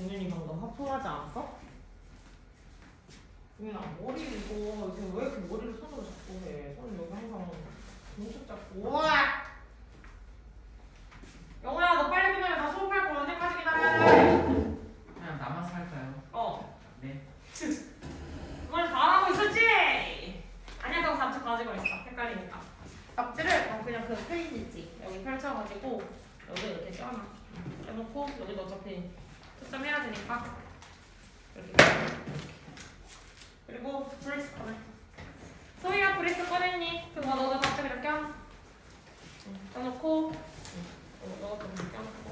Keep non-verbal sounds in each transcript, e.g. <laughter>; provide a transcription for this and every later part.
동윤이 방금 하품하지 않았어? 동윤아 머리 이거 지금 왜 이렇게 머리를 손으로 잡고 해? 손 여기 항상 동쪽 잡고 우와! 영호야 너 빨리 끝나면 다 수업할 거 언제까지 기다려야 돼? 그냥 남아서 할까요? 어 네. 그걸 잘하고 있었지? 아니야 그거 답지 가지고 있어 헷갈리니까 답지를 어, 그냥 그 페이지 있지 여기 펼쳐가지고 여기 이렇게 껴놔 해놓고 여기도 어차피 초점해야 되니까 그리고 브레스 꺼내 소희야 브레스 꺼냈니? 그거 너도 답지 이렇게 껴놓고 응, 너도 이렇게 껴놓고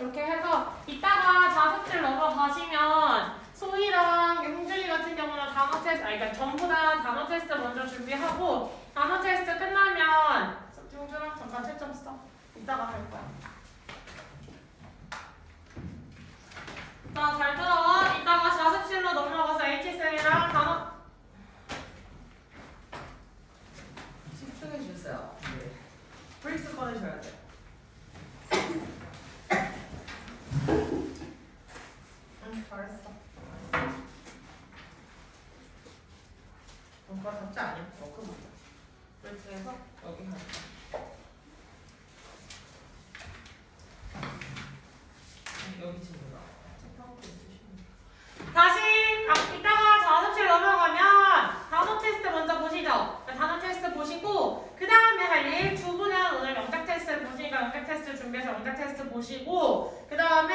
이렇게 해서 이따가 자습실 넘어가시면 소희랑 용준이 같은 경우는 단어 테스트, 아니 그러니까 전부 다 단어 테스트 먼저 준비하고 단어 테스트 끝나면 용준아 잠깐 채점 써. 이따가 할 거야. 자, 잘 들어. 이따가 자습실로 넘어가서 H쌤이랑 단어 집중해 주세요. 네. 브레이스 꺼내셔야 돼. 응, 잘했어. 뭔가 잡지 아니야? 어, 그럼 맞아. 브레이스에서 여기. 응, 여기 지금 나. 다시 아, 이따가 자습실 넘어가면 단어 테스트 먼저 보시죠. 단어 테스트 보시고 그 다음에 할 일 두 분은 오늘 영작 테스트 보시니까 영작 테스트 준비해서 영작 테스트 보시고 그 다음에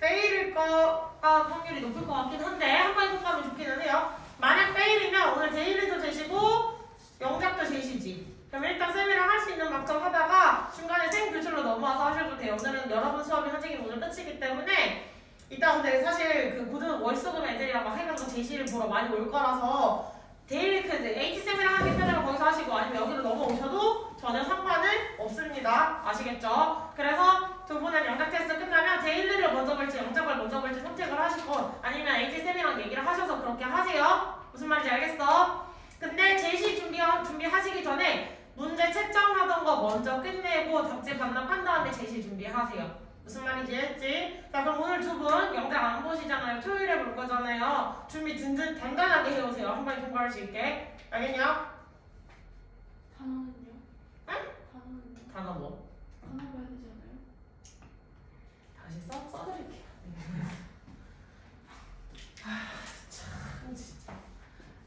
fail일 거가 확률이 높을 것 같긴 한데 한번 해보면 좋기는 해요. 만약 fail이면 오늘 daily도 재시고 영작도 재시지. 그럼 일단 쌤이랑 할 수 있는 막점 하다가 중간에 쌤 교실로 넘어와서 하셔도 돼요. 오늘은 여러분 수업이 솔직히 오늘 끝이기 때문에 이따 근데 사실 그 고등 월수금 애들이랑 막 해가지고 재시를 보러 많이 올 거라서 daily 그 H쌤이랑 하기 편하면 거기서 하시고 아니면 여기로 넘어오셔도 전혀 상관은 없습니다. 아시겠죠? 그래서 두 분은 영작 테스트 끝나면 daily를 먼저 볼지 영작을 먼저 볼지 선택을 하시고 아니면 H쌤이랑 얘기를 하셔서 그렇게 하세요. 무슨 말인지 알겠어? 근데 제시 준비, 준비하시기 전에 문제 채점하던 거 먼저 끝내고 답지 반납한 다음에 제시 준비하세요. 무슨 말인지 했지? 자 그럼 오늘 두 분 영작 안 보시잖아요. 토요일에 볼 거잖아요. 준비 든든 단단하게 해오세요. 한 번에 통과할 수 있게. 알겠냐? 단어는요? 응? 단어는요? 단어 뭐? 단어 봐야 되지 않아요? 다시 써, 써드릴게요. 참 진짜.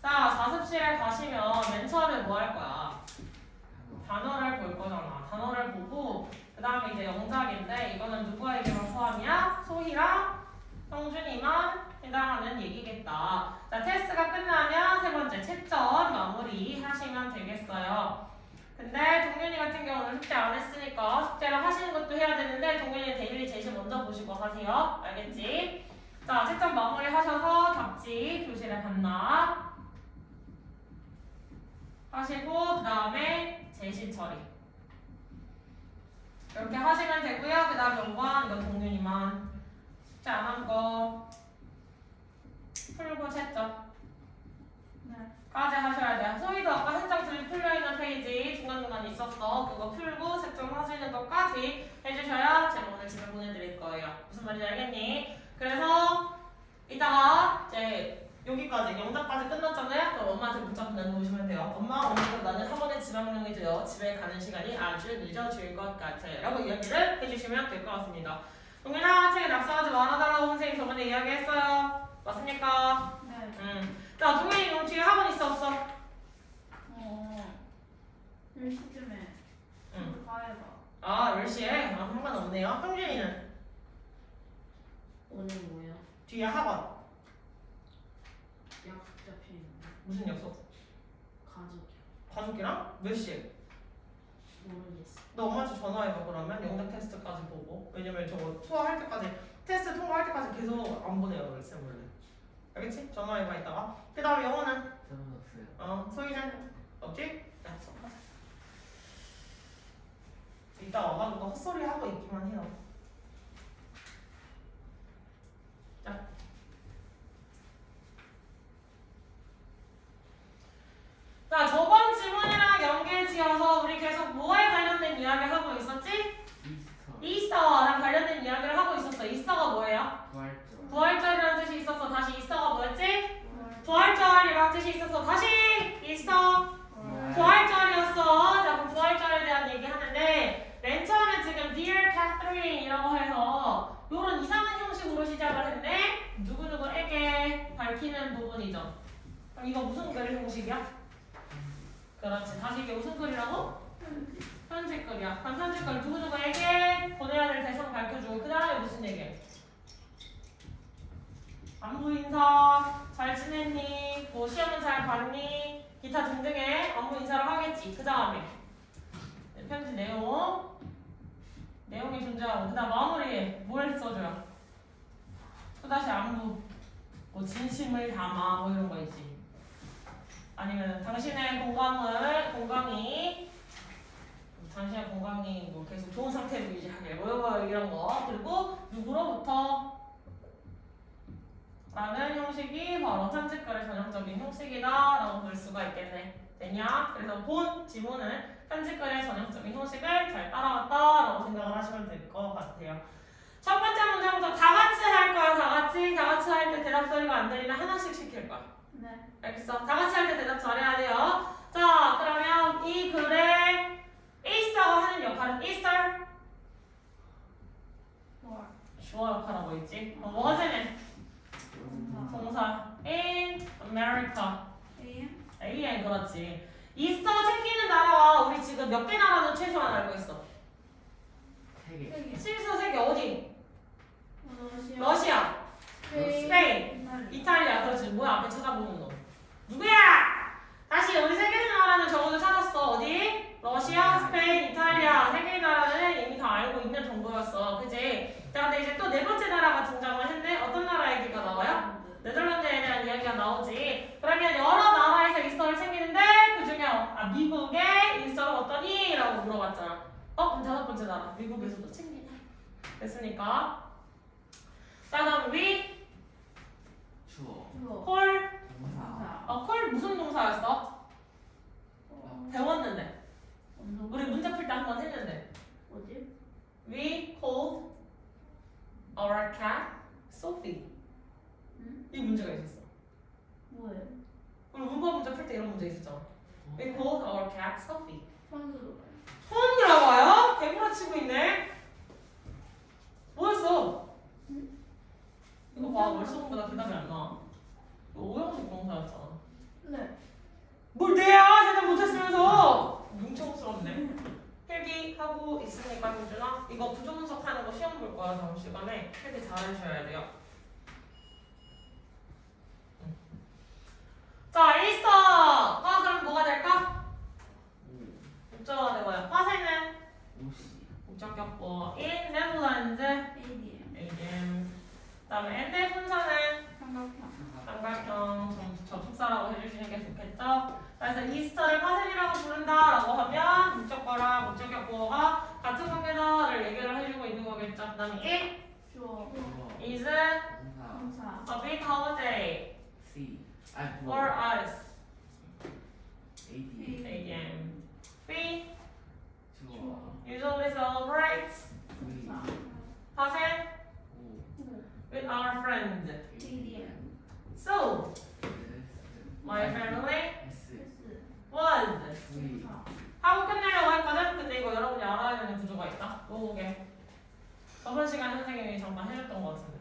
자 자습실에 가시면 맨 처음에 뭐 할 거야? 단어를 볼 거잖아. 단어를 보고 그 다음에 이제 영작인데 이거는 누구에게만 포함이야? 소희랑 성준이만 해당하는 얘기겠다. 자 테스트가 끝나면 세 번째 채점 마무리 하시면 되겠어요. 근데 동윤이 같은 경우는 숙제 안 했으니까 숙제를 하시는 것도 해야 되는데 동윤이 daily 재시 먼저 보시고 하세요. 알겠지? 자 채점 마무리 하셔서 답지 교실에 반납 하시고 그 다음에 제시 처리 이렇게 하시면 되고요. 그 다음 연관 이건 동윤이만 숙제 안 한 거 풀고 채점 네. 까지 하셔야 돼요. 소희도 아까 현장 들이 풀려있는 페이지 중간중간 있었어. 그거 풀고 채점하시는 것까지 해주셔야 제가 오늘 집에 보내드릴 거예요. 무슨 말인지 알겠니? 그래서 이따가 이제 여기까지 영작까지 끝났잖아요. 그럼 엄마한테 문자 보내놓으시면 돼요. 엄마 오늘도 나는 학원에 지방령이 되어 집에 가는 시간이 아주 늦어질 것 같아요. 라고 이야기를 해주시면 될 것 같습니다. 동민아 책에 낙서하지 말아달라고 선생님 저번에 이야기했어요. 맞습니까? 네. 응. 자 동민이 그럼 뒤에 학원 있어 없어? 어. 10시쯤에. 응. 가야 봐. 아 10시에? 아 상관없네요. 형준이는 오늘 뭐야? 뒤에 학원. 약속 잡혀 있는데 무슨 약속? 가족이야. 가족이랑? 몇 시에? 모르겠어. 너 엄마한테 전화해봐 그러면 영작 테스트까지 보고 왜냐면 저거 투어할 때까지 테스트 통과할 때까지 계속 안 보내요 쌤 원래 알겠지? 전화해봐 이따가 그 다음에 영어는? 저는 없어요. 어 소희는? 없지? 약속하자 이따 와가지고 헛소리 하고 있기만 해요 자 자, 저번 질문이랑 연계 지어서 우리 계속 뭐에 관련된 이야기 하고 있었지? 이스터. 이스터랑 관련된 이야기를 하고 있었어. 이스터가 뭐예요? 부활절. 부활절이라는 뜻이 있어서 다시 이스터가 뭐였지? 부활절이라는 뜻이 있어서 다시 이스터 부활절이었어. 자, 그럼 부활절에 대한 얘기 하는데, 맨 처음에 지금 Dear Catherine이라고 해서 요런 이상한 형식으로 시작을 했네. 누구누구에게 밝히는 부분이죠. 이거 무슨 글 형식이야? 그렇지. 다시 이게 무슨 글이라고? 편지글이야. 그럼 편지글 누구누구에게 보내야 될 대상 밝혀주고 그 다음에 무슨 얘기해? 안부 인사, 잘 지냈니? 뭐 시험은 잘 봤니? 기타 등등의 안부 인사를 하겠지. 그 다음에 편지 내용, 내용이 존재하고 그 다음 마무리에 뭘 써줘요? 또다시 안부, 뭐 진심을 담아 뭐 이런 거 있지. 아니면 당신의 건강을 건강이 당신의 건강이 뭐 계속 좋은 상태로 유지하길 뭐 이런- 거 그리고 누구로부터 라는 형식이 바로 편집글의 전형적인 형식이다 라고 볼 수가 있겠네. 되냐? 그래서 본 지문은 편집글의 전형적인 형식을 잘 따라왔다라고 생각을 하시면 될 것 같아요. 첫 번째 문제부터 다 같이 할 거야, 다 같이. 다 같이 할 때 대답 소리가 안 들리면 하나씩 시킬 거야. 네. 알겠어? 다 같이 할 때 대답 잘해야 돼요. 자, 그러면 이 글에 이스터가 하는 역할은 이스터 뭘? 주어 역할하고 있지. 어, 뭐가 되네? 동사 in America. AM? AN 그렇지. 이스터 챙기는 나라가 우리 지금 몇 개 나라는 최소한 알고 있어. 세 개. 스위스 세계 어디? 러시아. 러시아, 스페인. 이탈리아. 그렇지. 뭐야 앞에 쳐다보는 너. 누구야? 다시 우리 세개 나라는 적어도 찾았어. 어디? 러시아, 스페인, 이탈리아 세 개의 나라는 이미 다 알고 있는 정보였어. 그지? 자, 근데 이제 또 네 번째 나라가 등장을 했네. 어떤 나라 얘기가 나와요? 네덜란드에 대한 이야기가 나오지. 그러면 여러 나라에서 이스터를 챙기는데 그 중에 아, 미국의 이스터는 어떠니? 라고 물어봤잖아. 어? 그럼 다섯 번째 나라. 미국에서도 챙기냐? 됐으니까. 자, 다음 위. 콜. 어, 콜 무슨 동사였어? 어, 배웠는데. 우리 문제 풀 때 한 번 했는데. 뭐지? We called our cat Sophie. 응? 이 문제가 있었어. 뭐예요? 우리 문법 문제 풀 때 이런 문제 있었잖아. We called our cat Sophie. 처음 들어봐요. 처음 들어봐요? 개구라 치고 있네. 뭐였어? 응? 이거 봐, 월수공보다 대답이 안 나와. 이거 오형식 동사였잖아. 네. 뭘 내야 대답 못했으면서 뭉청스럽네. 필기하고 있으니까 민준아 이거 부정분석 하는 거 시험 볼 거야 다음 시간에 필기 잘 하셔야 돼요. 응. 자 이스터가 그럼 뭐가 될까? 오. 목적어가 되고요. 화생은 오시. 목적 격보 in 네덜란드 ADM. ADM 그다음에 엔데 분사는 삼각형. 삼각형 좀 접속사라고 해주시는 게 좋겠죠? 그래서 이스터를 파생이라고 부른다라고 하면 목적어랑 목적 격보가 같은 관계다를 얘기를 해주고 있는 거겠죠? 그 다음에 it is a big holiday C. 아 for us AD. again we 주어. usually celebrate V. 동사. 파생 오. with our friends ADM. So my family was. 하고 끝내려고 했거든? 근데 이거 여러분이 알아야 되는 구조가 있다 뭐게 저번 시간에 선생님이 잠깐 해줬던 것 같은데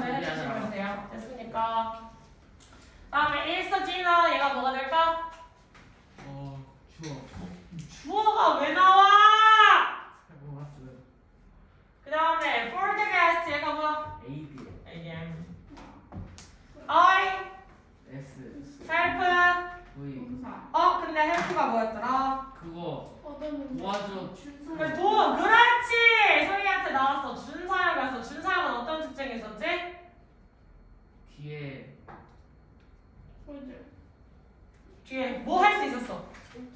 생각을 해주시면 돼요. 됐습니까? 다음에 일서지나 얘가 뭐가 될까? 어, 주어. 주어가 왜 나와? 그 다음에 for the guest 얘가 뭐야? AB. AM. I. S. help. 어 근데 헬프가 뭐였더라? 그거 도와줘 준사. 그래 그렇지 소희한테 나왔어 준사역에서 준사역은 어떤 특징이 있었지? 뒤에 뒤에 뭐 할 수 있었어?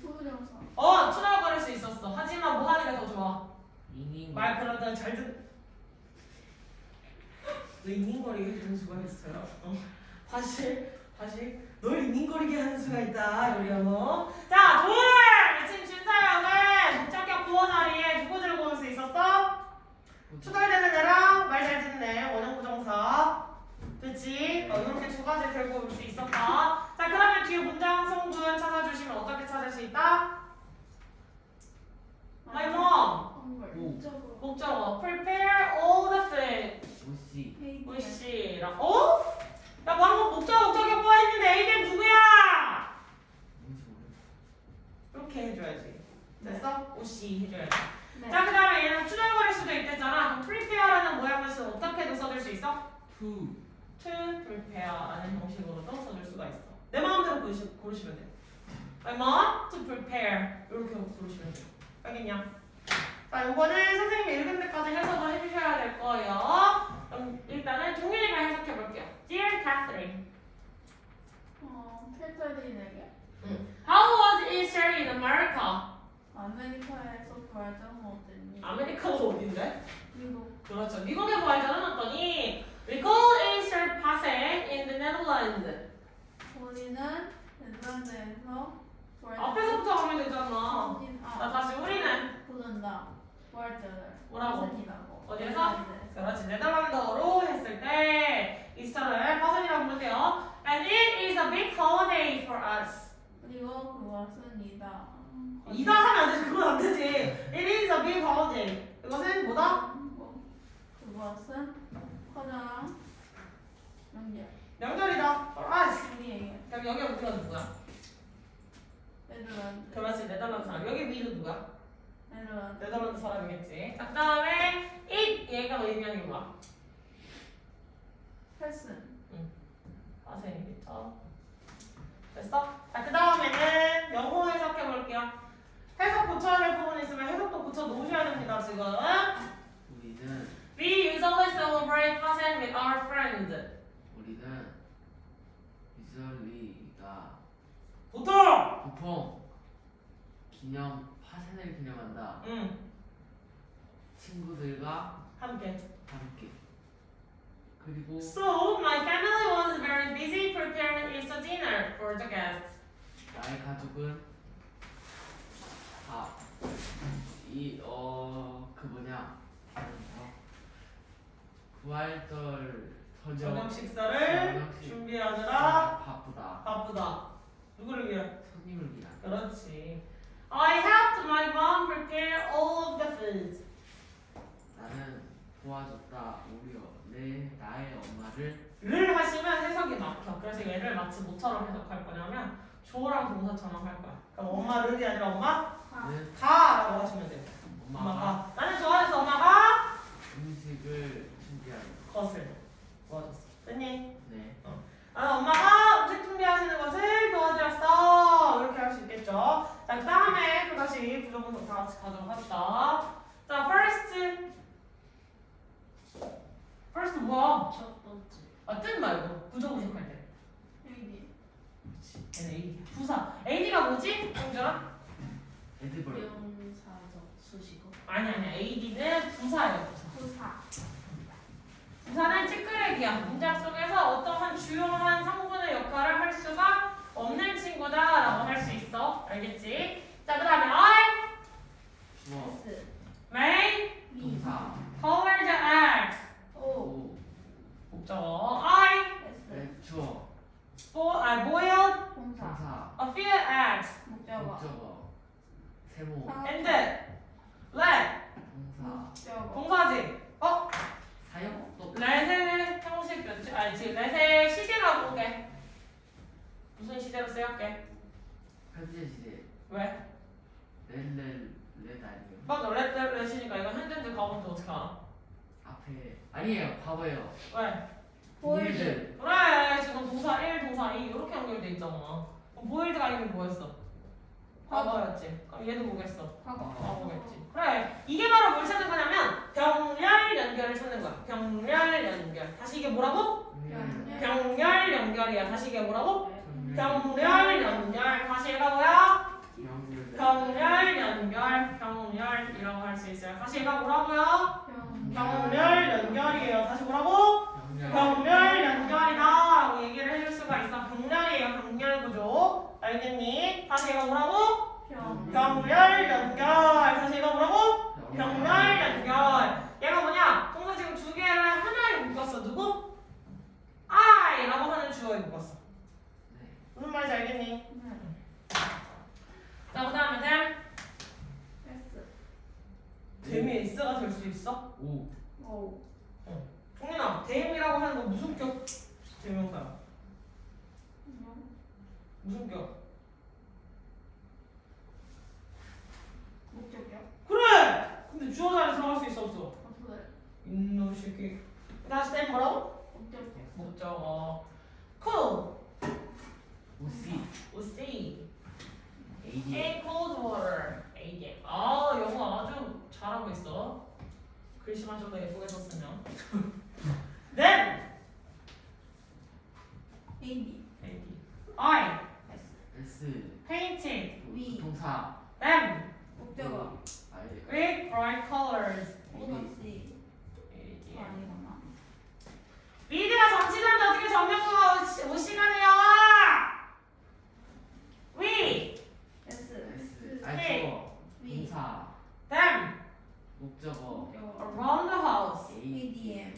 투정사. 어 투덜거릴 수 있었어 하지만 뭐 하는 게 더 좋아? 잉잉 말 그러던 잘 듣. 너 잉잉거리게 좀 좋아했어요. 어. 다시 다시 널 잉잉거리게 하는 수가 있다. 요리어머. 자 돌. 지금 준사역은 목적격 부호 자리에 누구 들고 올 수 있었어? 투덜대는 애랑 말 잘 듣는 애 원형 부정사. 됐지? 어, 이렇게 두 가지 들고 올 수 있었다. 자 그러면 뒤에 문장 성분 찾아주시면 어떻게 찾을 수 있다? My mom. 목적어 prepare all the 헤이디. 우씨랑 어? 나 방금 목적 목적격 뭐 했는데 에이덴 누구야? 이렇게 해줘야지. 됐어? OC 해줘야지. 네. 자 그 다음에 얘는 투덜거릴 수도 있댔잖아. 그럼 prepare라는 모양을 쓰 어떻게도 써줄 수 있어? to to prepare라는 형식으로도 써줄 수가 있어. 내 마음대로 고르시, 고르시면 돼. My mom to prepare 이렇게 고르시면 돼. 알겠냐? 자, 이거는 선생님이 읽은 데까지 해석을 해주셔야 될 거예요. 그럼 일단은 동윤이가 해석해 볼게요. Dear Catherine, 어, how was Easter in America? 아메리카에서 부활장 어땠니? 아메리카가 어딘데? 미국. 그렇죠. 미국에 부활절은 어떠니? We call Easter passing in the Netherlands. 우리는 네덜란드에서 부활장. 앞에서부터 하면 되잖아. 아, 다시 우리는 부른다. 부활절을. 뭐라고? 어디에서? 그렇지. 네덜란드어로 했을 때 이스터를 파선이라고 부르세요. And it is a big holiday for us. 그리고 그것은 이다. 이다 하면 안 되지. 그건 안 되지. It is a big holiday. 이것은 뭐다? 뭐, 그것은 커다란 명절. 명절이다. For us. 우리에게 그럼 여기 우리가 누구야? 네덜란드. 그렇지. 네덜란드 사람. 여기 위는 누구야? 네덜란드. 네덜란드 사람이겠지. 자, 그 다음에 it 얘가 의미하는 게 뭐야? 패슨. 파생이겠죠. 됐어? 자, 그 다음에는 영어 해석해 볼게요. 해석 고쳐야 될 부분 있으면 해석도 고쳐 놓으셔야 됩니다, 지금. 우리는 We usually celebrate Passion with our friends. 우리는 유설리가 보통! 보통 기념 파생을 기념한다. 응, 친구들과 함께. 함께 그리고 So, my family was very busy preparing Easter dinner for the guests. 나의 가족은 다이어그 뭐냐 어, 부활절 저녁 저녁 식사를 저녁 식- 준비하느라 바쁘다 바쁘다. 누구를 위해? 손님을 위한 그렇지. I helped my mom prepare all of the food. 나는 도와줬다 오히려 내 나의 엄마를 를 하시면 해석이 막혀. 그래서 얘를 마치 뭐처럼 해석할 거냐면 조랑 동사처럼 할 거야. 그럼 엄마 를이 아니라 엄마 는 가라고 하시면 돼요. 엄마가 엄마가 나는 좋아해서 엄마가 음식을 준비하는 것을 도와줬어. 됐니? 네 나는 엄마가 음식 준비하시는 것을 도와드렸어. 이렇게 할 수 있겠죠. 자, 그 다음에 또 다시 부정문서 다 같이 가도록 합시다. 자, first. First 뭐야? 첫 번째. 아, 뜻 말고 부정문서 할 때. 헤이디. 얘는 AD. 부사. AD가 뭐지? 홍준아? 에드벌 명사적 수식어. 아니 아니 AD는 부사예요 부사. 부사. 부사는 찌끄레기야. 문장 속에서 어떠한 주요한 성분의 역할을 할 수가 없는 친구다라고 할 수 있어. 알겠지? 자 그 다음에 I 주어 S. may 미. 동사 color the eggs. 오. 오 목적어 I S. 네, 주어 bo- I boiled 동사. 동사 a few eggs 목적어. 목적어 세모 상하- and let 동사 목적어. 동사지. 어? 사용법 let의 형식 몇지? 아니 지금 let의 시제라고 보게. 무슨 시제로 쓰였게? 현재 시제 왜? 렐렐 렛 아니에요 맞아 let let이니까 이거 현재인지 과거인지 어떻게 알아? 앞에 아니에요 과거예요 왜? 보일드. 그래 지금 동사 1, 동사 2 이렇게 연결돼 있잖아 그럼 보일드가 이미 뭐였어? 과거였지. 그럼 얘도 뭐겠어? 과거. 과거겠지. 그래. 이게 바로 뭘 찾는 거냐면 병렬 연결을 찾는 거야. 병렬 연결. 다시 이게 뭐라고? 음. 병렬 연결이야. 다시 이게 뭐라고? 음. 병렬 연결. 다시 얘가 뭐야? 병렬. 병렬 연결. 병렬 이라고 할 수 있어요. 다시 얘가 뭐라고요? 병. 병렬 연결이에요. 다시 뭐라고? 병렬. 병렬 연결이다 라고 얘기를 해줄 수가 있어. 병렬이에요. 병렬 구조. 알겠니? 다시 얘가 뭐라고? 병. 병렬 연결. 다시 얘가 뭐라고? 병렬. 병렬 연결. 얘가 뭐냐? 동사 지금 두 개를 하나에 묶었어. 누구? I라고 하는 주어에 묶었어. 네. 무슨 말인지 알겠니? 네. 자, 그 다음에 됨. 됨이 S가 될 수 있어? 오. 오. 종민아, 됨이라고 하는 거 무슨 격 대명사야? 명. 무슨 격? 목적격. 그래! 근데 주어 자리에 들어갈 수 있어 없어? 없어요. 이놈 새끼. 다시 됨 뭐라고? 목적격. 목적어. cool. 오씨. A cold water. ADM. 아, 영어 아주 잘하고 있어. 글씨만 좀 더 예쁘게 썼으면. <laughs> Then. AD. AD. I. S. Painted. 위. 동사. Them. 목적어. With bright colors. ADM. 아니구나. 미드가 정치자인데 어떻게 정명구가 오, 오 시간이야? We. S. S. 위. 동사. Them. 목적어. 목적어. Around the house. A. ADM.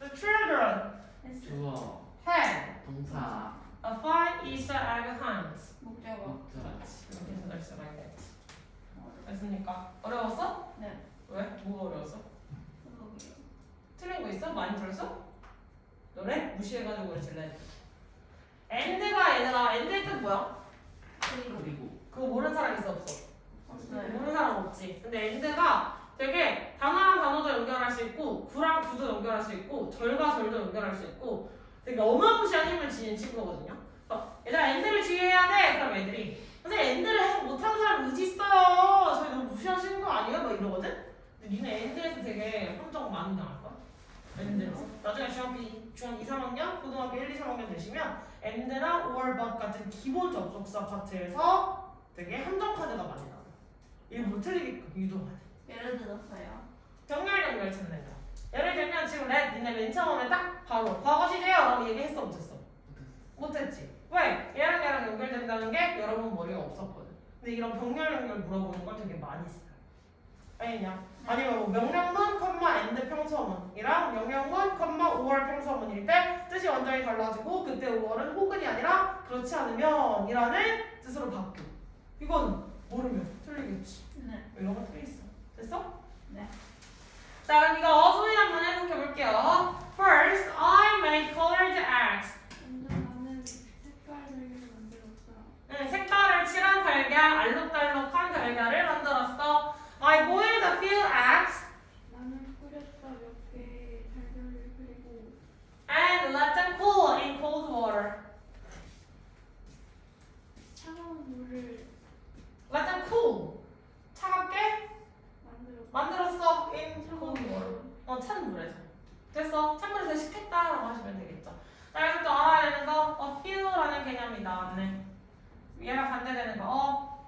The children. 주어. had 동사. a fine Easter egg hunt. 목적어. 목적. 이렇게 해서 낼 수가 있겠지. 됐습니까? 어려웠어? 네. 왜? 뭐가 어려웠어? 틀린 거 있어? 많이 들었어? 너네? 무시해가지고 그러실래? and가 얘들아 and의 뜻 뭐야? 그리고. 그거 모르는 사람 있어 없어? 없어요. 모르는 사람 없지. 근데 and가 되게 단어랑 단어도 연결할 수 있고 구랑 구도 연결할 수 있고 절과 절도 연결할 수 있고 되게 어마무시한 힘을 지닌 친구거든요. 얘들아 and를 주의해야 돼. 그럼 애들이 선생님 and를 못하는 사람 의지 있어요. 저희 너무 무시하시는 거 아니에요? 막 이러거든. 근데 니네 and에서 되게 함정 많이 거야. and에서 나중에 중학교 2, 중학교 2, 3학년, 고등학교 1, 2, 3학년 되시면 and나 but 같은 기본 접속사 파트에서 되게 함정 카드가 많이 나와요. 이거 못 틀리게끔 유도하네. 예를 들었어요. 병렬 연결 찾는 거. 예를 들면 지금 렛 니네 맨 처음에 딱 바로 과거 시제요라고 얘기했어 못했어? 못했지. 왜? 얘랑 얘랑 연결된다는 게 여러분 머리가 없었거든. 근데 이런 병렬 연결 물어보는 걸 되게 많이 써요. 아니냐? 아니면 뭐 명령문, 콤마, and 평서문이랑 명령문, 콤마, or 평서문일 때 뜻이 완전히 달라지고 그때 or은 혹은이 아니라 그렇지 않으면이라는 뜻으로 바뀌어. 이건 모르면 틀리겠지. 네. 이런 거 틀렸어. 됐어? 네. 자, 그럼 이거 어순이 한번 해석해 볼게요. First, I made colored eggs. 나는 색깔을 만들었어. 응, 색깔을 칠한 달걀, 알록달록한 달걀을 만들었어. I boiled a few eggs 나는 끓였다 몇개 달걀을 그리고 and let them cool in cold water. 차가운 물을 Let them cool. 차갑게 만들었어. 만들었어 in cold water. 어, 찬 물에서. 됐어. 찬 물에서 식혔다라고 하시면 되겠죠. 자, 여기서 또 알아야 되는 거, a few라는 개념이 나왔네. 얘랑 반대되는 거, 어,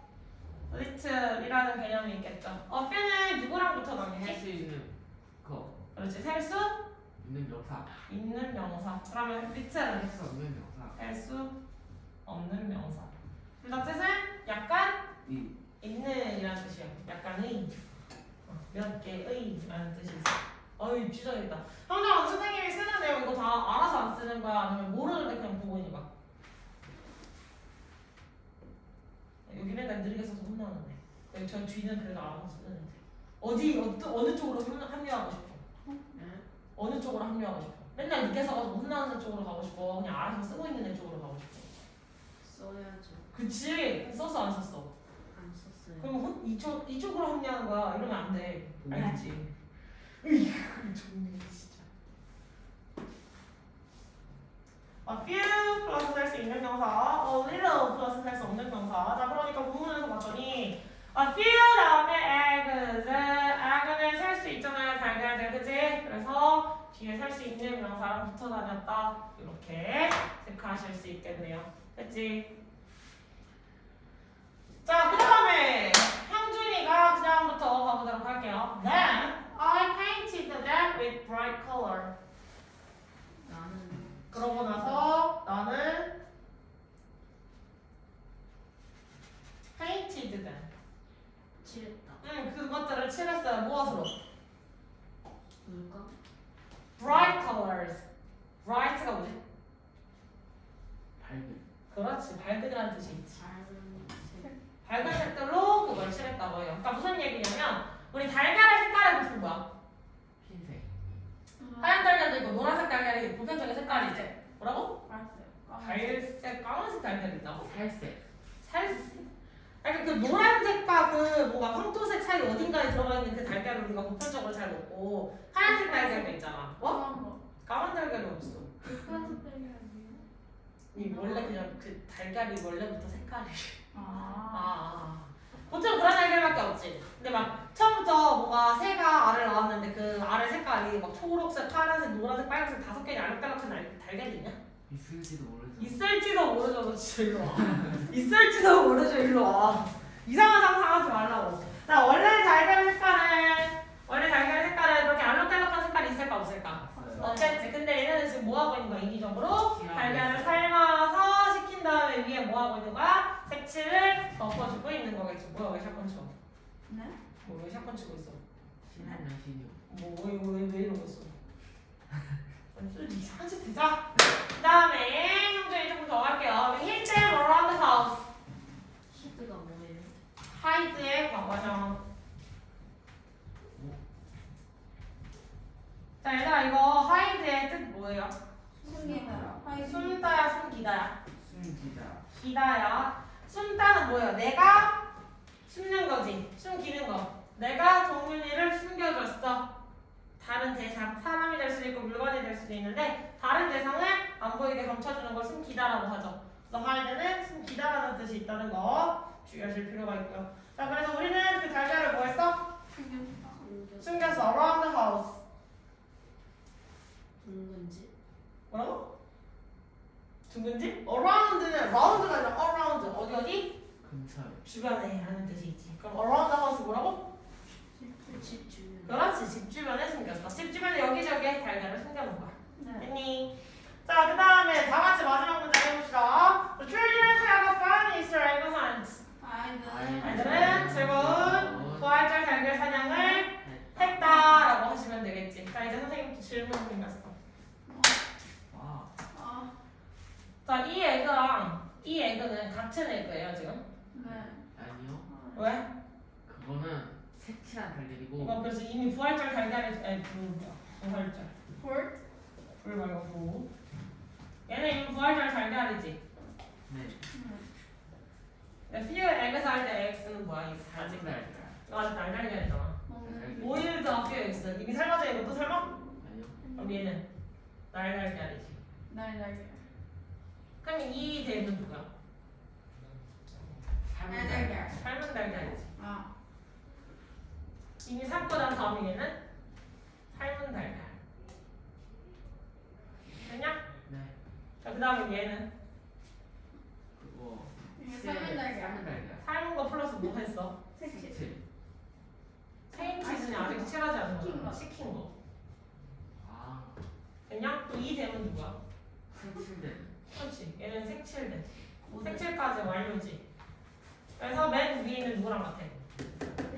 little이라는 개념이 있겠죠. a few는 누구랑부터 나뉘니? 할수 있는 거. 그렇지, 셀 수 있는 명사. 있는 명사. 그러면 little은 할수 없는 명사. 셀 수 없는 명사. 둘다 뜻은 약간 이. 있는 이라는 뜻이야. 약간의 어, 몇 개의 라는 뜻이 있어. 어이 주저했다. 형장 선생님이 쓰는 내용 이거 다 알아서 안 쓰는 거야? 아니면 모르는데 그냥 보고 있는 거야? 여기 맨날 느리게 써서 혼나는데 저 뒤는 그래도 알아서 쓰는데 어디 어느, 어느 쪽으로 합- 합류하고 싶어? 어느 쪽으로 합류하고 싶어? 맨날 늦게 써가지고 혼나는 쪽으로 가고 싶어? 그냥 알아서 쓰고 있는 애 쪽으로 가고 싶어? 써야죠. 그치 썼어 안 썼어? 그럼 혼, 이쪽 이쪽으로 합류하는 거야. 이러면 안 돼. 음. 알겠지? 으이구 정리 진짜. A few 플러스 할 수 있는 명사, a little 플러스 할 수 없는 명사. 자, 그러니까 본문에서 봤더니 A few 다음에 eggs, egg는 살 수 있잖아요, 달걀들, 그지? 그래서 뒤에 살 수 있는 명사랑 붙어 다녔다. 이렇게 체크하실 수 있겠네요. 그치? 자, 그 다음에 형준이가 그 다음부터 가보도록 할게요. Then I painted them with bright color. 나는 그러고 나서 나는 painted them. 칠했다. 응, 그것들을 칠했어요. 무엇으로? 물감? Bright colors. bright가 뭐지? 밝은. 그렇지, 밝은이라는 뜻이 있지. 밝은 밝은 색깔로 그걸 칠했다고 해요. 그러니까 무슨 얘기냐면 우리 달걀의 색깔의 무슨 뭐야? 흰색. 하얀 달걀도 있고 노란색 달걀이 보편적인 색깔이지. 뭐라고? 알았어요. 갈색, 까만색 달걀이 있다고? 살색. 살색. 그러니까 그 노란색과 그 뭔가 황토색 사이 어딘가에 들어가 있는 그 달걀을 우리가 보편적으로 잘 먹고 하얀색 달걀도 있잖아. 뭐? 까만 거. 까만 달걀이 없어. 파란색 달걀 아니에요? 이 원래 그냥 그 달걀이 원래부터 색깔이. 아. 아. 보통 그런 달걀밖에 없지. 근데 막 처음부터 뭔가 새가 알을 낳았는데 그 알의 색깔이 막 초록색, 파란색, 노란색, 빨간색 다섯 개의 알록달록한 알- 달걀이 있을지도 모르죠. 있을지도 모르죠, 너 진짜 일로 와. 있을지도 모르죠, 일로 와. 이상한 상상하지 말라고. 나 원래 달걀 색깔은 원래 달걀 색깔은 그렇게 알록달록한 색깔이 있을까 없을까? 없어요. 없겠지. 근데 얘네는 지금 뭐 하고 있는 거야, 인위적으로? 달걀을 삶아서 식힌 다음에 위에 뭐 하고 있는 거야? 색칠을 덮어주고 있는 거겠지. 뭐야, 왜 샷건 쳐? 네? 뭐왜 샷건 치고 있어? 신하면 신유. 뭐왜왜 왜 이러고 있어? 좀 이상한 짓 되자. 그 다음에 형준이 조금 더 할게요. We hid them around the house. 히드가 뭐예요? hide의 과거죠. 자, 얘들아 이거 hide의 뜻 뭐예요? 숨기다. 숨다야, 숨기다야. 숨기다. 기다야. 숨다는 뭐예요? 내가 숨는 거지. 숨기는 거. 내가 동윤이를 숨겨줬어. 다른 대상, 사람이 될 수도 있고 물건이 될 수도 있는데 다른 대상을 안 보이게 감춰주는 걸 숨기다라고 하죠. 그래서 하이드는 숨기다라는 뜻이 있다는 거 주의하실 필요가 있고요. 자, 그래서 우리는 그 달걀을 뭐 했어? 숨겼다. 숨겼어. around the house. 둥근지? 뭐라고? 둥근지? around는 round가 아니라 around. 어디 어디? 근처에. 주변에 라는 뜻이 있지. 그럼 around the house 뭐라고? 집 주변. 그렇지. 집 주변에 숨겼어. 집 주변에 여기저기에 달걀을 숨겨놓은 거야. 네. 됐니? 자, 그 다음에 다 같이 마지막 문제 해봅시다. The children have a fun Easter egg hunt. 아이들. 아이들은 즐거운 부활절 달걀 사냥을 했다라고 하시면 되겠지. 자, 이제 선생님께 질문 드리겠어. 와. 아. 자, 이 에그랑 이 에그는 같은 에그예요, 지금. 네. 아니요. 왜? 그거는 색칠한 달걀이고. 이거 그래서 이미 부활절 달걀이 아니 그 뭐야 부활절 볼? 불 말고 부 얘는 이미 부활절 달걀이지 네. 음. 근데 few eggs 할때 x는 뭐야? 이 사진 아직 달걀. 이거 아직 달걀이잖아 먹는. 오일드 few eggs 이미 삶아져 이것도 삶아? 아니요. 그럼 얘는 날달걀이지 날 날개. 그럼 이 대는 누구야? 삶은. 달걀. 삶은 달걀이지 아. 이미 삶고 난 다음에 얘는 삶은 달걀 됐냐? 네. 자 그 다음에 얘는 그거. 세- 삶은 달걀. 삶은 달걀. 삶은 거 플러스 뭐 했어? 색칠. 색칠. 체인 치즈는 아직 칠하지 않은 시킨 거잖아 거. 시킨 거 아. 됐냐? 또이 대는 누구야? 색칠된. 그렇지. 얘는 색칠된. 색칠까지 완료지. 그래서 맨 위에 있는 누구랑 같아?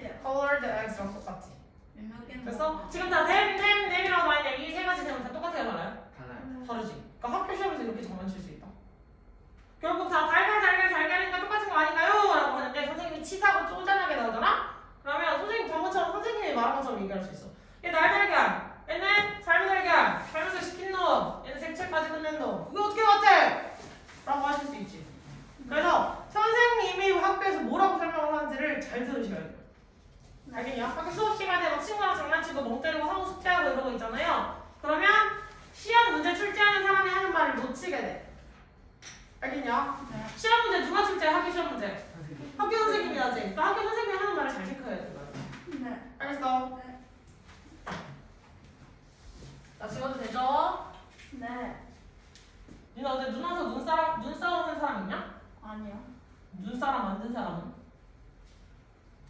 네. Colored eggs랑 똑같지. 그래서 먹어. 지금 다 댐, 댐, 댐이라고 나 있냐? 이세 가지 대면 다 똑같아요, 말아요? 달라요. 다르지. 그러니까 학교 시험에서 이렇게 장난칠 수 있다. 결국 다 달걀, 달걀, 달걀인가 똑같은 거 아닌가요? 라고 하는데 선생님이 치사하고 쪼잔하게 나오잖아? 그러면 선생님 방금처럼 선생님이 말한 것처럼 얘기할 수 있어. 얘 날달걀, 얘는 삶은 달걀, 삶아서 시킨 놈, 얘는 색칠까지 끝낸 놈. 이게 어떻게 같아? 라고 하실 수 있지. 그래서 선생님이 학교에서 뭐라고 설명을 하는지를 잘 들으셔야 돼요. 알겠냐? 학교 수업 시간에 막 친구랑 장난치고 멍 때리고 하고 숙제하고 이러고 있잖아요. 그러면 시험 문제 출제하는 사람이 하는 말을 놓치게 돼. 알겠냐? 네. 시험 문제 누가 출제해? 학교 시험 문제. 선생님. 학교 선생님이 하지. 그러니까 학교 선생님이 하는 말을 잘 체크해야 돼. 네. 알겠어? 네. 나 지워도 되죠? 네. 니나 어제 눈 와서 눈사람, 눈싸움 하는 사람 있냐? 아니요. 눈사람 만든 사람은?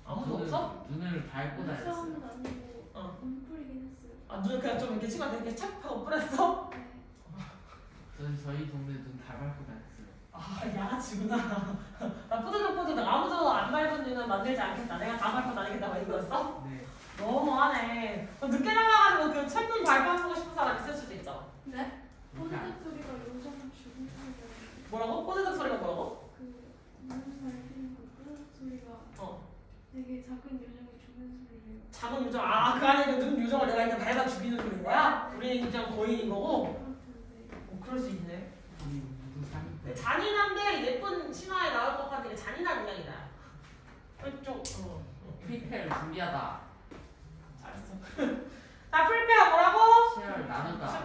아무도 눈을- 없어? 눈을 밟고 다녔어요. 싸움은 아니고 어. 안 뿌리긴 했어요. 아, 눈을 그냥 좀 이렇게 친구한테 이렇게 착 하고 뿌렸어? 네. 저는 저희 동네 눈 다 밟고 다녔어요. 아, 양아치구나. 나 뽀드득 뽀드득 아무도 안 밟은 눈은 만들지 않겠다. 내가 다 밟고 다니겠다. 막 이거였어? 네. 너무하네. 너 늦게 나가가지고 그 첫눈 밟아보고 싶은 사람 있을 수도 있잖아. 네? 그렇게 안- 뽀드득 소리가 요즘 죽은 소리가 뭐라고? 뽀드득 소리가 뭐라고? 그 소리가 어. 되게 작은 요정이 죽은 소리래요. 작은 요정. 아, 그 안에 그눈 요정을 내가 이제 밟아 죽이는 소리인 거야? 우리는 그냥 거인인 거고? 어, 그럴 수 있네. 잔인한데 예쁜 신화에 나올 것 같은 게 잔인한. 좀, 어. 어. 프리페어를 준비하다. 잘했어. 자, <laughs> 프리페어 뭐라고? 시야를 나눈다.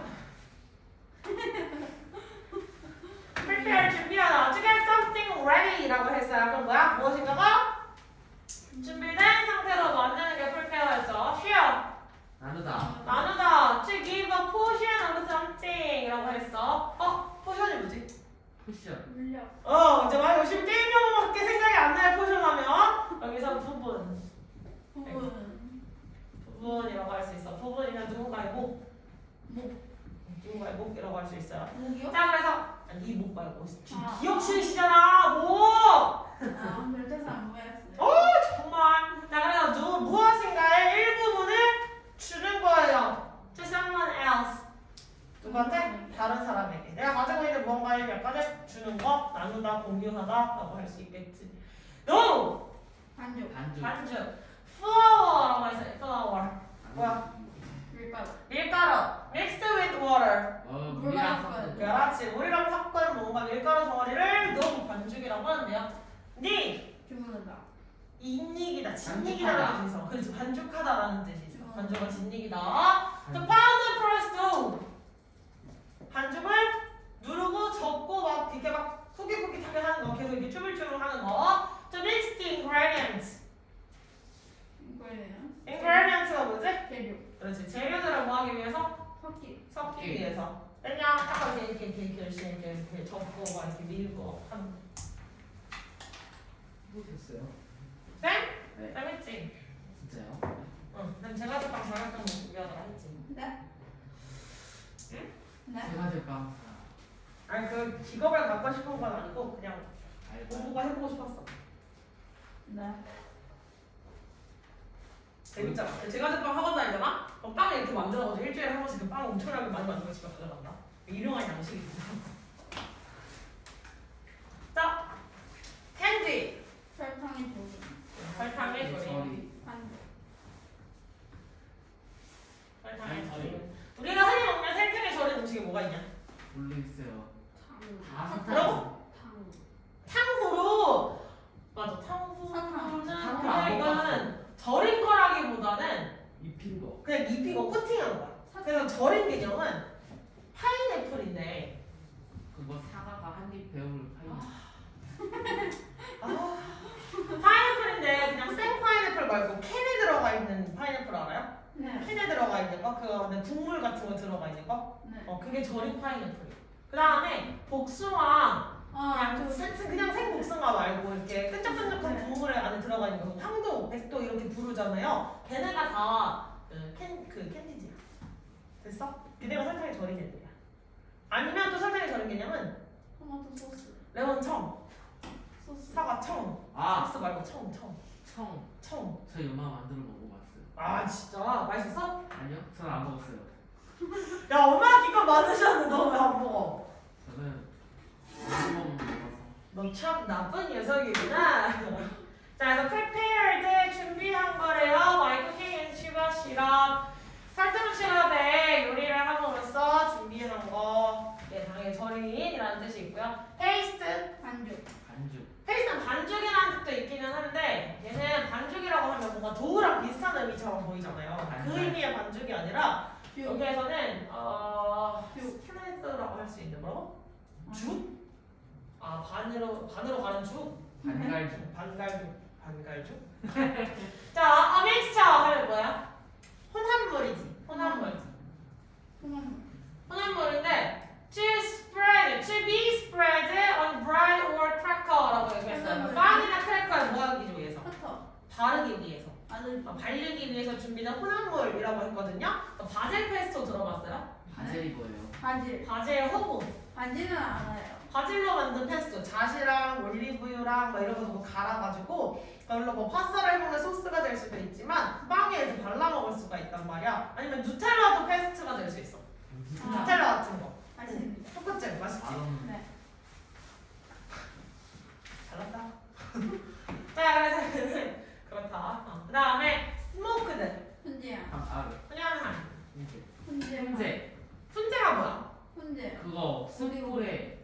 걔네가 다캔그 캔디지야. 됐어? 그대가 설탕에 절인 애들이야. 아니면 또 설탕에 절인 개념은 토마토 소스. 레몬 청, 소스. 사과 청, 아, 소스 말고 청, 청, 청. 청. 저 연마 만들어 먹어봤어요. 아 진짜 맛있었어? 아니요, 저는 안 먹었어요. <laughs> 야 엄마 기껏 많으셨는데 너 왜 안 먹어? 저는 먹어만 먹어서. 너 참 나쁜 녀석이구나. 자, 그래서 prepared 준비한 거래요. by cooking in sugar syrup. 설탕 시럽에 요리를 함으로써 준비한 거. 예, 당연히 절인이라는 뜻이 있고요. 페이스트. 반죽. 반죽. 페이스트는 반죽이라는 뜻도 있기는 한데 얘는 반죽이라고 하면 뭔가 도우랑 비슷한 의미처럼 보이잖아요. 그 반죽. 의미의 반죽이 아니라 뷰. 여기에서는 어, 뷰. 뭐라고? 죽? 아 반으로 반으로 가는 죽? 반갈죽. 반갈죽 반갈죽? <laughs> 자, 어믹스처 하면 뭐야? 혼합물이지. 혼합물. 혼합물인데 to spread, to be spread on bread or cracker라고 얘기했어요. 빵이나 크래커에 뭐 하기 위해서? 바르기 위해서. 어, 바르기 위해서 준비된 혼합물이라고 했거든요. 어, 바질 페스토 들어봤어요? 바젤이 뭐예요? 바질. 바질 허브. 바질은 알아요. 바질로 만든 페스토, 잣이랑 올리브유랑 뭐 이런 거 뭐 갈아가지고 그걸로 뭐 파스타를 해먹는 소스가 될 수도 있지만 빵에 이렇게 발라 먹을 수가 있단 말이야. 아니면 누텔라도 페이스트가 될 수 있어. 아. 누텔라 같은 거. 맛있습니다. 똑같지? 맛있지? 맛없는. 네. 잘한다. <laughs> 자, 그래서 그렇다. 어. 그 다음에 smoked, 훈제야. 아, 그냥 한. 훈제. 훈제. 훈제. 훈제가 뭐야? 훈제. 그거 숯불에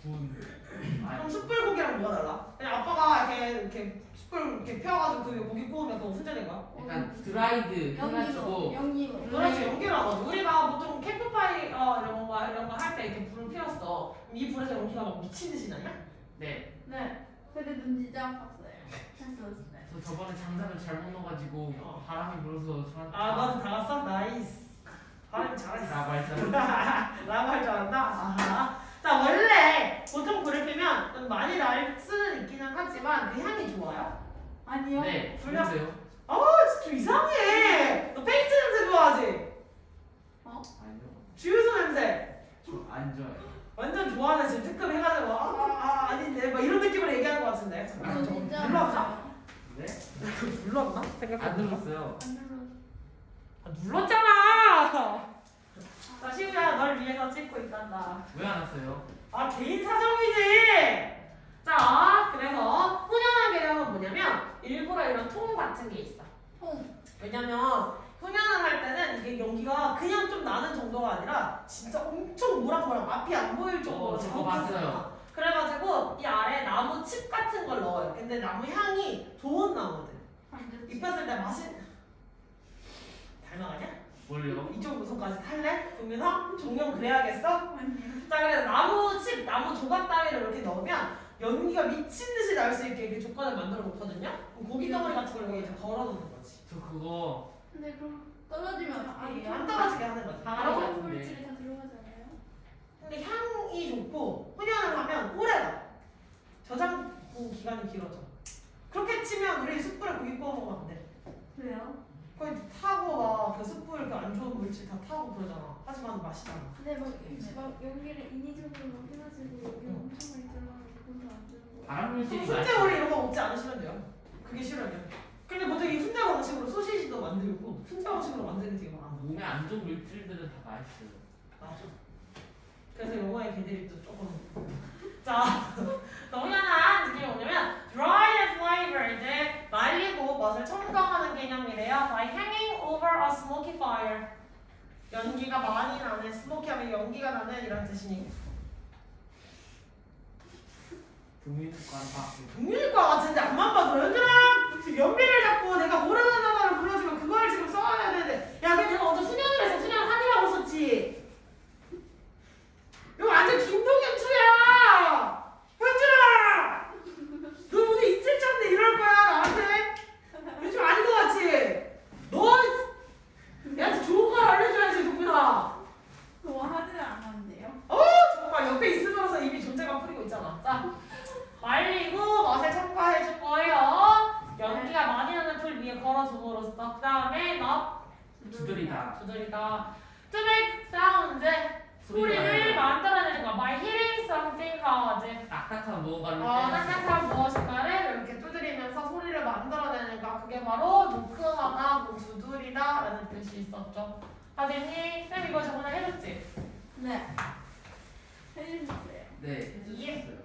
구운. 그럼 아니, 숯불고기랑 뭐가 달라? 그냥 아빠가 이렇게 이렇게 숯불 이렇게 펴가지고 그 고기 구우면 그거 훈제 된 거야? 약간 dried. 해가지고 연기로. 그렇지 연기를 하거든. 우리가 보통 캠프파이어, 이런 거 이런 거 할 때 이렇게 불을 피웠어. 이 불에서 연기가 막 미친 듯이 나냐? 네. 네. 근데 눈 진짜 아팠어요. 했었어요. 저 저번에 장작을 잘못 넣어가지고 어. 바람이 불어서 저한테 아 너도 다 갔어? Nice. 발음 잘했어. <laughs> 나 말씀. 라고 할 줄 알았다? 아하. 자, 원래 보통 불을 피면 좀 많이 날 수는 있기는 하지만 그 향이 좋아요? 아니요. 네. 불려- 좋은데요? 아, 진짜 이상해. 너 페인트 냄새 좋아하지? 아니요. 주유소 냄새. 저안 좋아요. 완전 좋아하는 지금 특급 해가지고 아, 아, 아 아닌데 막 이런 느낌으로 얘기하는 것 같은데. 저거 진짜 눌렀나? 네? 눌렀나? 안 생각해보니까. 눌렀어요. 안 눌렀어. 아, 눌렀잖아. 자, 시우야, 널 위해서 찍고 있단다. 왜 안 왔어요? 아 개인 사정이지. 자 그래서 훈연한 개념은 뭐냐면 일부러 이런 통 같은 게 있어. 통. 왜냐면 훈연을 할 때는 이게 연기가 그냥 좀 나는 정도가 아니라 진짜 엄청 모락모락 앞이 안 보일 정도로 어, 작업했어요. 그래가지고 이 아래 나무 칩 같은 걸 넣어요. 근데 나무 향이 좋은 나무들. 입혔을 때 맛이 닮아가냐? 뭘요? 이쪽 무서까지 탈래? 동민아? 종영 그래야겠어? 아니요. 자 그래서 나무 칩, 나무 조각 따위를 이렇게 넣으면 연기가 미친 듯이 날 수 있게 이렇게 조건을 만들어 놓거든요. 그럼 고기 덩어리 같은 걸 여기 이제 걸어 놓는 거지. 저 그거 근데 그럼 떨어지면 어떡해요? 안 떨어지게 하는 거지. 아, 바로. 같은데. 물질이 다 들어가잖아요. 근데 향이 좋고 훈연을 하면 오래가. 저장 기간이 길어져. 그렇게 치면 우리 숯불에 고기 구워 먹으면 안 돼. 왜요? 거의 타고 막그 숯불 그 안 좋은 물질 다 타고 그러잖아. 하지만 맛이잖아. 근데 막, 막 연기를 인위적으로 막 해가지고 여기 엄청 많이 바람 물질이 그럼 훈제오리 이런 거 먹지 않으시면 돼요. 그게 싫으면. 근데 보통 이 훈제 방식으로 소시지도 만들고 훈제 방식으로 만드는 게 많아. 몸에 안 좋은 물질들은 다 맛있어요. 맞아. 그래서 영어의 개들이 또 조금. <laughs> 자, <laughs> 너무나한 느낌이 뭐냐면 dry and flavored 말리고 맛을 첨가하는 개념이래요. By hanging over a smoky fire. 연기가 많이 나는 스모키하면 연기가 나는 이런 뜻이니. 박수. 동일과 같은데 안만 봐도 얘들아 지금 연비를 잡고 내가 모르는 단어를 불러주면 그걸 지금 써야 되는데. 야 근데 내가 어제 훈연을 해서 훈연 한이라고 썼지. 이거 완전 김동현 투야. 현준아! 너 오늘 이틀 전에 이럴 거야 나한테? 요즘 아닌 거 같지? 너 얘한테 좋은 걸 알려줘야지 동민아. 그거 하지는 않았는데요. 어 정말 옆에 있으면서 이미 존재감 풀리고 있잖아. 자 말리고 맛을 첨가해 줄 거예요. 연기가 많이 나는 풀 위에 걸어줌으로써 그 다음에 너 두드리다. 두드리다. To make sounds 소리를 만들어내는 거야. By hitting something hard. 딱딱한 무언가를 어, 딱딱한 무엇인가를 이렇게 두드리면서 소리를 만들어내는 거. 그게 바로 노크하다, 뭐 두드리다 라는 뜻이 있었죠. 아니, 쌤 이거 저번에 해줬지? 네. 해주셨어요. 네, 해주셨어요.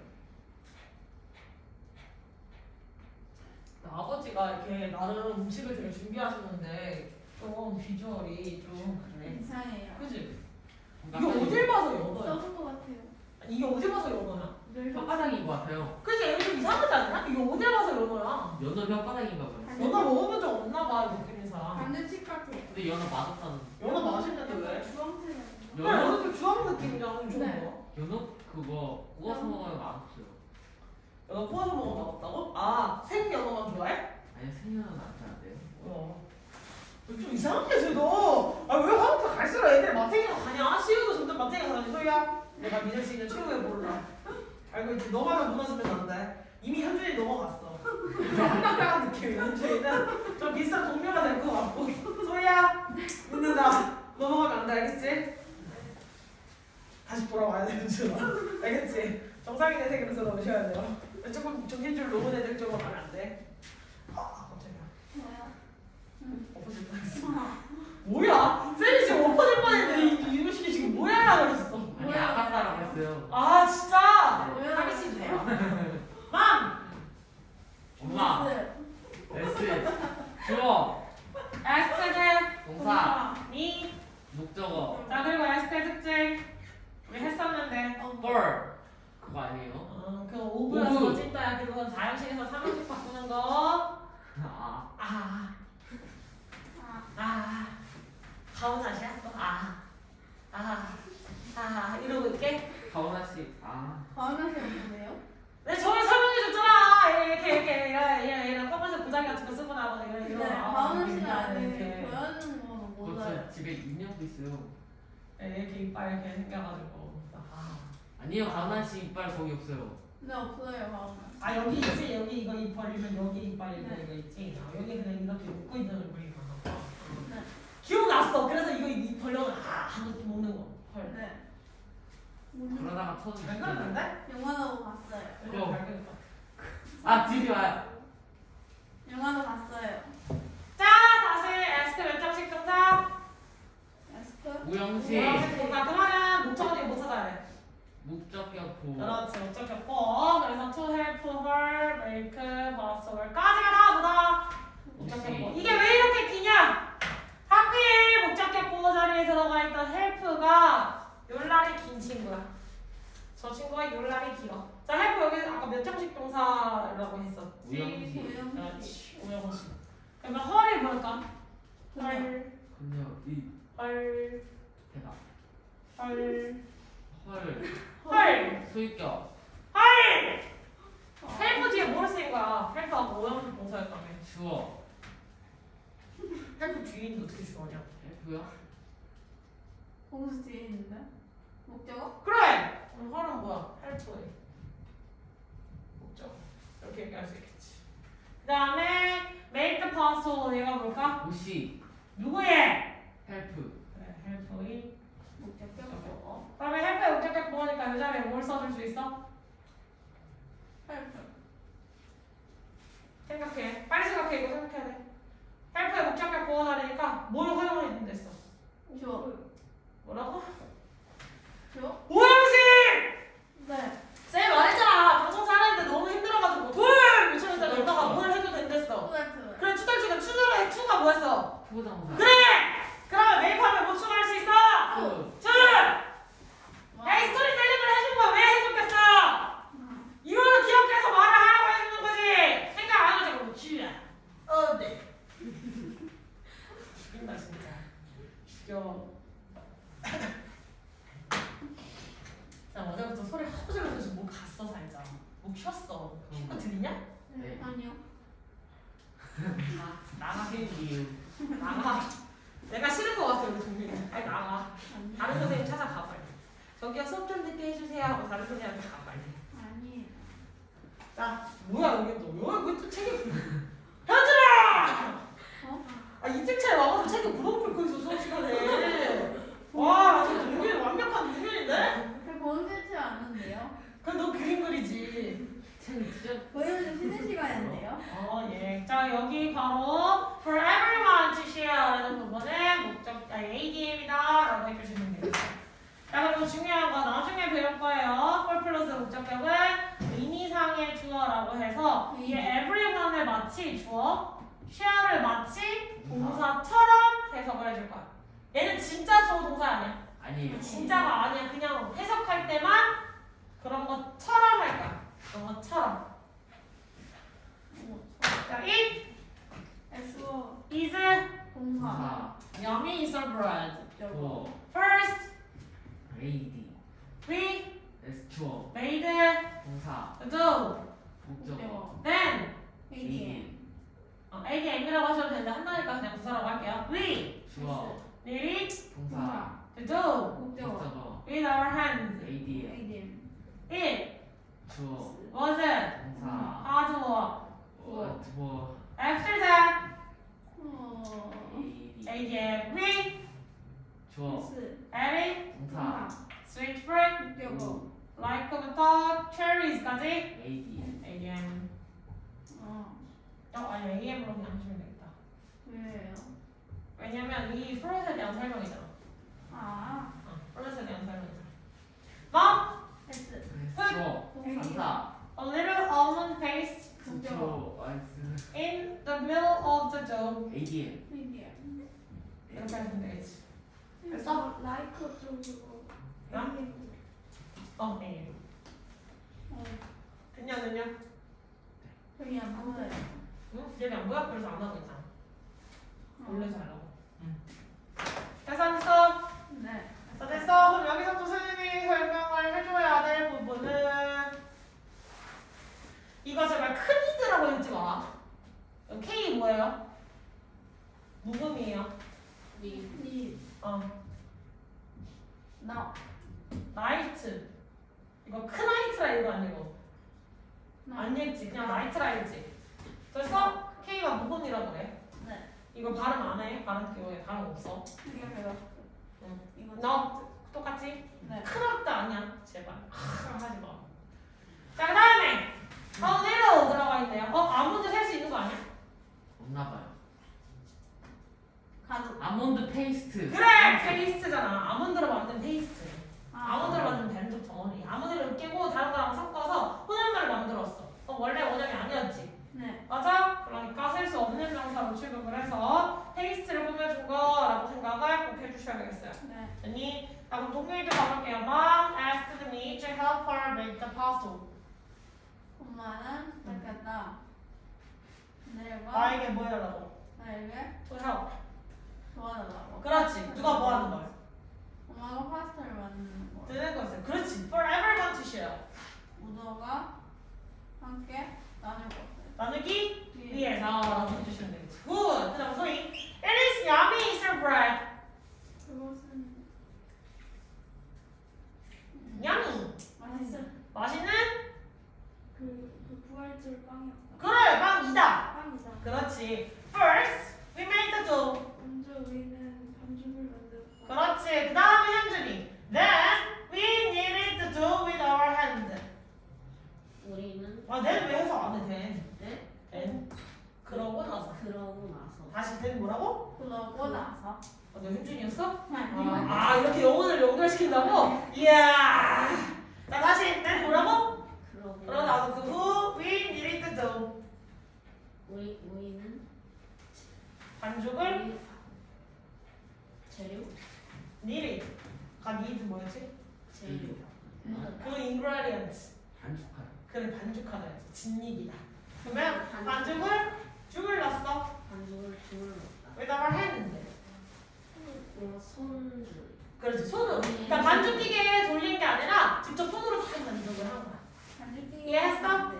아버지가 이렇게 나름 음식을 되게 준비하셨는데 좀 비주얼이 좀 그래. 이상해요. 그지? 이게 깜짝이야. 어딜 봐서 연어야? 써본 것 같아요. 아니, 이게 어디 봐서 연어야? 늘 혓바닥인 것 같아요. 그지? 얘좀 이상하지 않냐? 이게 어딜 봐서 연어야? 연어 혓바닥인가 봐요. 연어 먹어본 적 없나 봐, 이거 느끼는 사람. 반대식 같아요. 근데 연어 맛없다는. 연어 맛있는데 왜? 주황색 아니에요? 연어 연어 좀 주황 느낌이잖아, 좀 네. 거. 연어 그거 구워서 먹으면 맛없어요. 연어 구워서 먹으면 맛없다고? 아 생 연어만 좋아해? 아니 생연어는 안 사는데요. 어. 좀 이상하게 쟤도 아왜 화부터 갈수록 애들 마탱이가 가냐? 시우도 점점 마탱이가 가냐니 소희야 내가 믿을 수 있는 최고의 몰라 알고 있지? 너만은 무너지면 안 돼 이미 현준이 넘어갔어 한강당한 느낌이 현준이는 좀 비슷한 동료가 될 것 같고 소희야 믿는다 넘어가면 안 돼 알겠지? 다시 돌아와야 돼 현준아 알겠지? 정상인의 세계로서 넘으셔야 돼요 조금 정신줄 놓은 애들 쪽으로 가면 안 돼 아 깜짝이야 뭐야? 엎어질 뻔했어. 뭐야? 쌤이 지금 엎어질 뻔했는데 이- 이유식이 지금 뭐야라고 그랬어. 아니 뭐야? 아깝다라고 했어요. 아 진짜. 뭐야? 하기 싫네요. <laughs> 맘. 엄마. S 주어 에스테드 동사 니. 목적어 자 그리고 에스테 특징 우리 했었는데. 뻘 그거 아니에요? 어, 그 오브였어 오브. 찐따야. 그리고 사형식에서 삼형식 바꾸는 거. 아 아. 아. 가오나시야 또 아. 아. 아 이러고 있게. 가오나 씨아 가은아 씨 뭔데요? 네, 저번에 설명해 줬잖아. 이렇게 이렇게 이런 이런 이런 검은색 부자기 같은 거 쓰고 나오고 이런 네, 이런. 이렇게, 아직 이렇게 보여주는 거는 알아요. 저 집에 인형도 있어요. 네, 이렇게 이빨 이렇게 생겨가지고. 아, 아니요 가오나 씨 이빨 거기 없어요. 네 없어요 가은아. 아 여기 있지 여기 이거 입 벌리면 여기 이빨 이거 네. 이거 있지. 아, 여기 그냥 이렇게 웃고 있는 얼굴이 많아. 네. 기억났어. 그래서 이거 입 벌려서 아 하고 먹는 거. 헐. 네. 모르는 그러다가 터지. 잘 그렸는데? 영화도 봤어요. 그거. 그렸다. 아 뒤지 와요. 영화도 봤어요. 자 다시 에스크 몇 동사. 에스크? 우영식 우영식 동사 그러면 목적어 뒤에 못 찾아야 돼. 목적격 보. 그렇지 목적격보 그래서 to help her make possible까지가 다 뭐다. 목적격보 이게 왜 이렇게 기냐? 하필 목적격보 자리에 들어가 있던 help가 요날이 긴 친구야. 저 친구가 요날이 길어. 자 help 여기 아까 몇 형식 동사라고 했었지? 오형식. 그렇지 오형식. 그러면 her이 뭘까? Her 근데 이 her, 대답. Her, her. Her, 소유격. Her. 어. help 뒤에 뭘 쓰인 거야? help하고 오형식 동사였다며. 주어. help 뒤에 있는데 어떻게 주어냐? F요? 공수 뒤에 있는데? 목적어? 그래! 그럼 헐은 뭐야? 헬프의 목적. 이렇게 얘기할 수 있겠지. 그 다음에 make the possible 얘가 뭘까? 무시. 누구의? 헬프. 그래, 헬프의 목적격? 목적어. 그러면 헬프의 목적격 보니까 이 자리에 뭘 써줄 수 있어? 헬프. 생각해. 빨리 생각해. 이거 생각해야 돼. 헬프의 목적격 보호 자리니까 뭘 허용해 준댔어? 주어. 뭐라고? 주어? 오형식! 네. 쌤 말했잖아. 방송 잘하는데 너무 힘들어가지고 돌! 미쳐있다 너다가 뭘 해도 된댔어. 그래 투덜지가 추가로 해. 추가 뭐였어? 투부정사. ADM이라고 하셔도 되는데 한다니까 그냥 부사라고 할게요. We 주어 need it 동사 to do 목적어. 목적어 with our hands. ADM ADM. It 주어 wasn't 동사 hard work. 어, 주어 After that, 어. AD ADM. We 주어 S. added 동사 sweet fruit 목적어. like부터 cherries까지 ADM ADM. 어. 어, 아니 ADM으로 그냥 하시면 되겠다. 왜요? 왜냐면 이 fruit에 대한 설명이잖아. 아. 어, fruit에 대한 설명이잖아. 뭐? S. 주어 동사 A little almond paste 주어 아이스 in the middle of the dough. ADM ADM. 이렇게 하시면 되겠지. 그래서 라이커 쪽으로. 나? 어, 네. 어. 됐냐, 됐냐? 여기 안 보여요. 응? 안 보여? 그래서 안 하고 있잖아. 원래 잘하고. 응. 됐어? 네. 됐어, 됐어. 그럼 여기서부터 선생님이 설명을 해줘야 될 부분은 이거 제발 큰 히트라고 읽지 마. K 뭐예요? 무음이에요. 니 니. 어, 나. 나이트. 이거 큰 나이트라 이거 아니고. 안 읽지. 그냥 나이트라 읽지. 그래서 K가 무음이라고 그래. 네. 이거 발음 안 해. 발음 기호에 다름 없어. 이게 배가. 응. 이거. 너 똑같지? 네. 큰 학도 아니야. 제발. 아, 하지 마. 자, 그 다음에 어, little 들어가 있네요. 어, 아몬드 살수 있는 거 아니야? 없나 봐요 가족. 아몬드 페이스트 그래! 페이스트잖아. 아몬드로 만든 페이스트. 아몬드로 만든 반죽 덩어리. 아몬드를 으깨고 다른 거랑 섞어서 혼합물을 만들었어. 어, 원래 원형이 아니었지. 네. 맞아? 그러니까 셀 수 없는 명사로 취급을 해서 페이스트를 꾸며준 거라고 생각을 꼭 해주셔야 되겠어요. 네. 언니, 나 그럼 동료이들 가볼게요. Mom asked me to help her make the pasta. 엄마는 닦았다. 내가 나에게 뭐 해달라고? 나에게 to help. 도와달라고. 그렇지. 누가 뭐 하는 거야? 엄마가 파스타를 만드는 거. 드는 거였어요. 그렇지. For everyone to share. 우도가 함께 나눌 것을. 나누기 위해. 위해서 해주시면 되겠지. Good. 그 다음 소희. It is yummy, Sir Brad. 그것은 Yummy. 맛있어. 맛있는? 그, 그 부활절 빵이었다. 그래, 빵이다. 빵이다. 그렇지. First, we made the dough. 먼저 우리는 반죽을 만들었다. 그렇지. 그 다음에 현준이. Then, we kneaded the dough with our hands. 우리는 아, then 왜 해서 안 해, then? 네 then. 그러고 나서. 그러고 나서 다시 then 뭐라고? 그러고 나서. 어, 너 현준이었어? 아니요. 아 이렇게 영혼을 연결시킨다고? 이야 자 다시 네 뭐라고? 그러고 그러고 나서 그후 we needed to do 우리 우리는 반죽을 우리 재료 needed 가 need 뭐였지? 재료 그 ingredients 반죽하다 그래 반죽하다 했지 진익이다 그러면 반죽을 죽을 넣었어. 반죽을 주물 넣었다 our hand 어, 손 그렇지 손으로. 그러니까 반죽기계에 돌린 게 아니라 직접 손으로 다 반죽을 한 거야. 반죽 끼고 이해했어? 하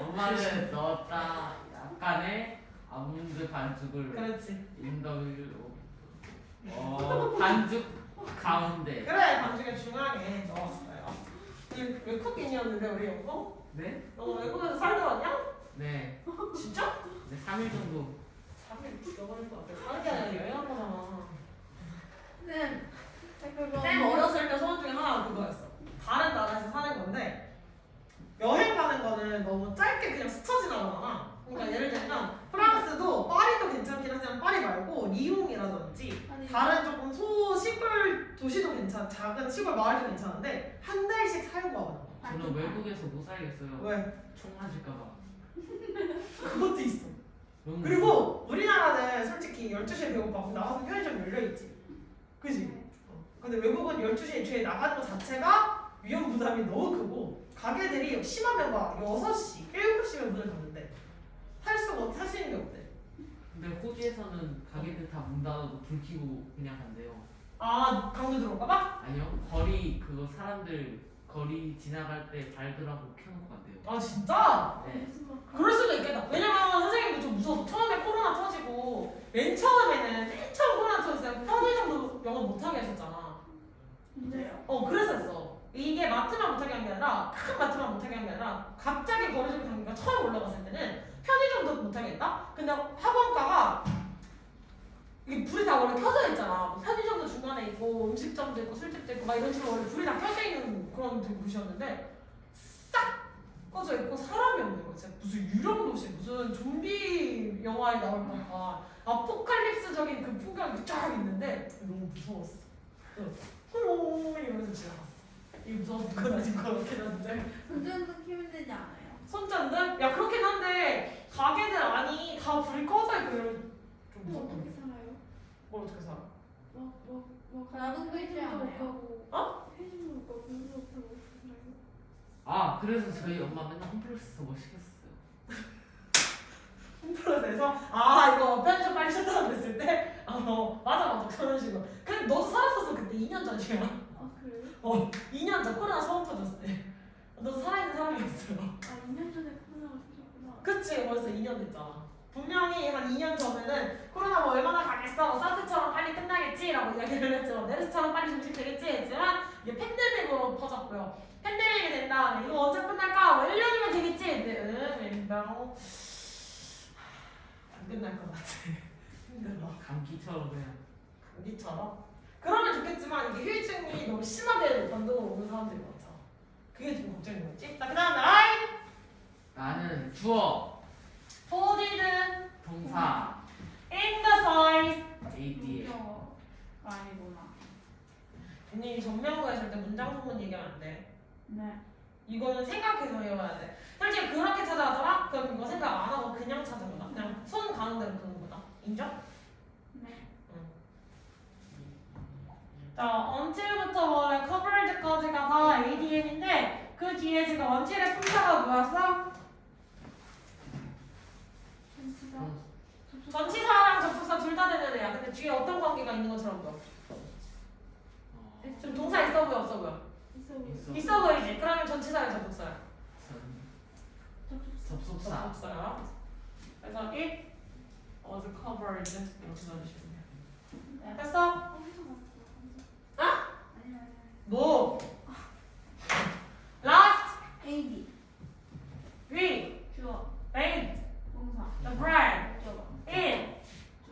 엄마는 넣었다 약간의 아몬드 반죽을 그렇지. 인더위로 어 반죽 가운데 그래, 반죽에 중앙에 넣었어요. 이 외국인이었는데, 우리 영어? 네? 너 외국에서 살다 왔냐? 네, 진짜? 네 3일 정도 3일 죽여버릴 것 같아. 사는 게 아니라 여행 한 거잖아. 쌤. 저 그거. 쌤 어렸을 때 소원 중에 하나가 그거였어. 다른 나라에서 사는 건데 여행 가는 거는 너무 짧게 그냥 스쳐 지나가잖아. 그러니까 예를 들면 프랑스도 파리도 괜찮긴 하지만 파리 말고 리옹이라든지. 다른 조금 소 시골 도시도 괜찮, 작은 시골 마을도 괜찮은데 한 달씩 살고 가거든. 저는 외국에서 못 살겠어요 왜? 총 맞을까봐 그것도 있어. 그리고 우리나라는 솔직히 12시에 배고파. 그럼 나가서 편의점 열려있지. 그지? 어. 근데 외국은 12시에 죄 나가는 것 자체가 위험 부담이 너무 크고 가게들이 심하면 막 6시, 7시면 문을 닫는데 할 수가 없, 할 수 있는 게 없대. 근데 호주에서는 가게들 다 문 닫아도 불 켜고 그냥 간대요 아, 강도 들어올까 봐? 아니요 거리 그거 사람들 거리 지나갈 때 발그라고 켜놓고 간대요 아, 진짜? 네. 그럴 수도 있겠다. 왜냐면 선생님도 좀 무서워서 처음에 코로나 터지고 맨 처음에는 맨 처음 코로나 터졌을 때 편의점도 영업 못하게 했었잖아. 진짜요? 어 그랬었어 이게 마트만 못하게 한 게 아니라 큰 마트만 못하게 한 게 아니라 갑자기 거리점 단계가 처음 올라갔을 때는 편의점도 못하게 했다? 근데 학원가가 이게 불이 다 원래 켜져 있잖아. 뭐 편의점도 중간에 있고 음식점도 있고 술집도 있고 막 이런 식으로 원래 불이 다 켜져 있는 그런 곳이었는데 싹 꺼져 있고 사람이 없는 거야. 무슨 유령 도시 무슨 좀비 영화에 나올 법한 아포칼립스적인 그 풍경이 쫙 있는데 너무 무서웠어. 호 이러면서 지나갔어. 이게 무서워서 그건 아직 그렇긴 한데. 운전도 키면 되지 않아요? 손전등? 야 그렇긴 한데 가게들 안이 다 불이 꺼져 있고 이런 좀 그럼 무섭던데. 어떻게 살아요? 뭘 어떻게 살아? 막 막 막 나도 그러지 않아요? 가고. 어? 회식도 못 가고 공부 못하고? 아 그래서 저희 엄마 맨날 홈플러스 뭐 시켰어요 <laughs> 홈플러스에서 아 이거 편의점 빨리 셧다운 됐을 때? 어 맞아 맞아 그런 식으로. 근데 너도 살았었어 그때 2년 전이야. 어 2년 전 코로나 처음 터졌을 때. 너도 살아있는 사람이었어. 아 2년 전에 코로나가 터졌구나. 그치 벌써 2년 됐잖아. 분명히 한 2년 전에는 코로나 뭐 얼마나 가겠어? 뭐 사스처럼 빨리 끝나겠지라고 이야기를 했지만 메르스처럼 빨리 종식되겠지? 했지만 이게 팬데믹으로 퍼졌고요. 팬데믹이 된 다음에 이거 언제 끝날까? 뭐 1년이면 되겠지? 근데 음 안 끝날 것 같아. <laughs> 힘들어. 감기처럼 그냥. 감기처럼 그러면 좋겠지만 이게 후유증이 너무 심하게 반동으로 오는 사람들이 많잖아 그게 좀 걱정인 거지 자, 그 다음에 I 나는 주어 folded 동사 in the size 무서워. 아니구나. 언니 전명구 했을 때 문장 소문 얘기하면 안 돼. 네. 이거는 생각해서 외워야 돼. 솔직히 그렇게 찾아가더라? 그럼 이거 생각 안 하고 그냥 찾은 거다. 그냥 손 가는 대로 그는 거다. 인정? 네. 자, until부터 원래 covered까지가 다 ADM인데 그 뒤에 지금 until의 품사가 뭐였어? 전치사. 전치사랑 접속사 둘 다 되는 애야. 근데 뒤에 어떤 관계가 있는 것처럼 보여? 어, 지금 동사 있어 보여 없어 보여? 있어 보여. 있어. 있어 보이지? 그러면 전치사랑 접속사야. 전 접속사. 접속사야. 그래서 it was covered 이렇게 써주시면 돼요. 됐어? 아니. 뭐? last AD. we 주어. made 동사. the bread 목적어. it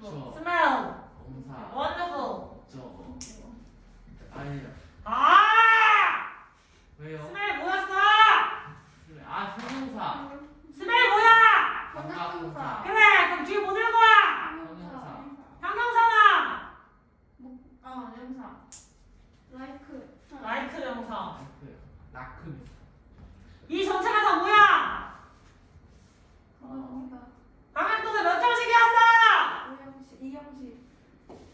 저 smelled 엄사. wonderful. 저 목적어. 아니요. 아! 왜요? smell 뭐였어? 아 형용사. smell 뭐야? 반갑동사. 그래 그럼 뒤에 뭐 들은 거야? 형용사. 형용사나 아, 명사. 라이크. like 명사 그 나크. 이 전체가 다 뭐야? 감사합니다. 방학동사 몇 점씩이었어? 오영식, 이영식.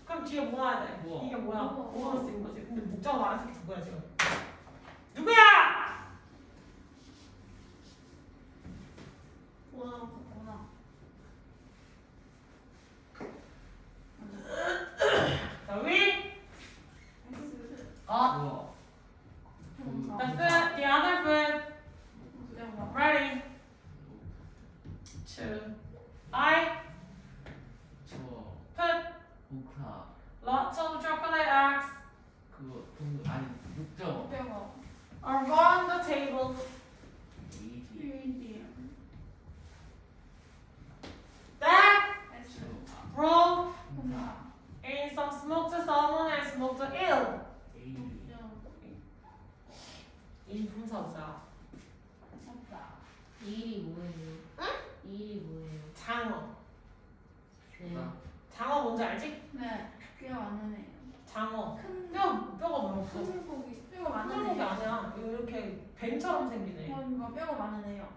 그럼 뒤에 뭐 해야 돼? 우와. 이게 뭐야? 우와. 뭐로 쓰인 거지? 근데 목적어 말한 새끼 누구야 지금? 누구야? 원어, 원어. 자, we S. got 우와. 형용사. the food, the other food 목적어. ready to I 저 put 목사. lots of chocolate eggs 그거 동 아니 육적. 목적어. around the table AD. UED. that S. 저 broke 동사. in some smoked salmon and smoked eel. AD. 목적. 없다. 이 일이 뭐예요? 응? 이 일이 뭐예요? 장어. 네. 장어 뭔지 알지? 네. 뼈 많은 애. 장어. 큰. 뼈 뼈가 뭐 없어? 큰 고기. 뼈가 많은 큰 애. 게 아니야. 이거 이렇게 뱀처럼 생기네. 어, 이거 뼈가 많은 애요.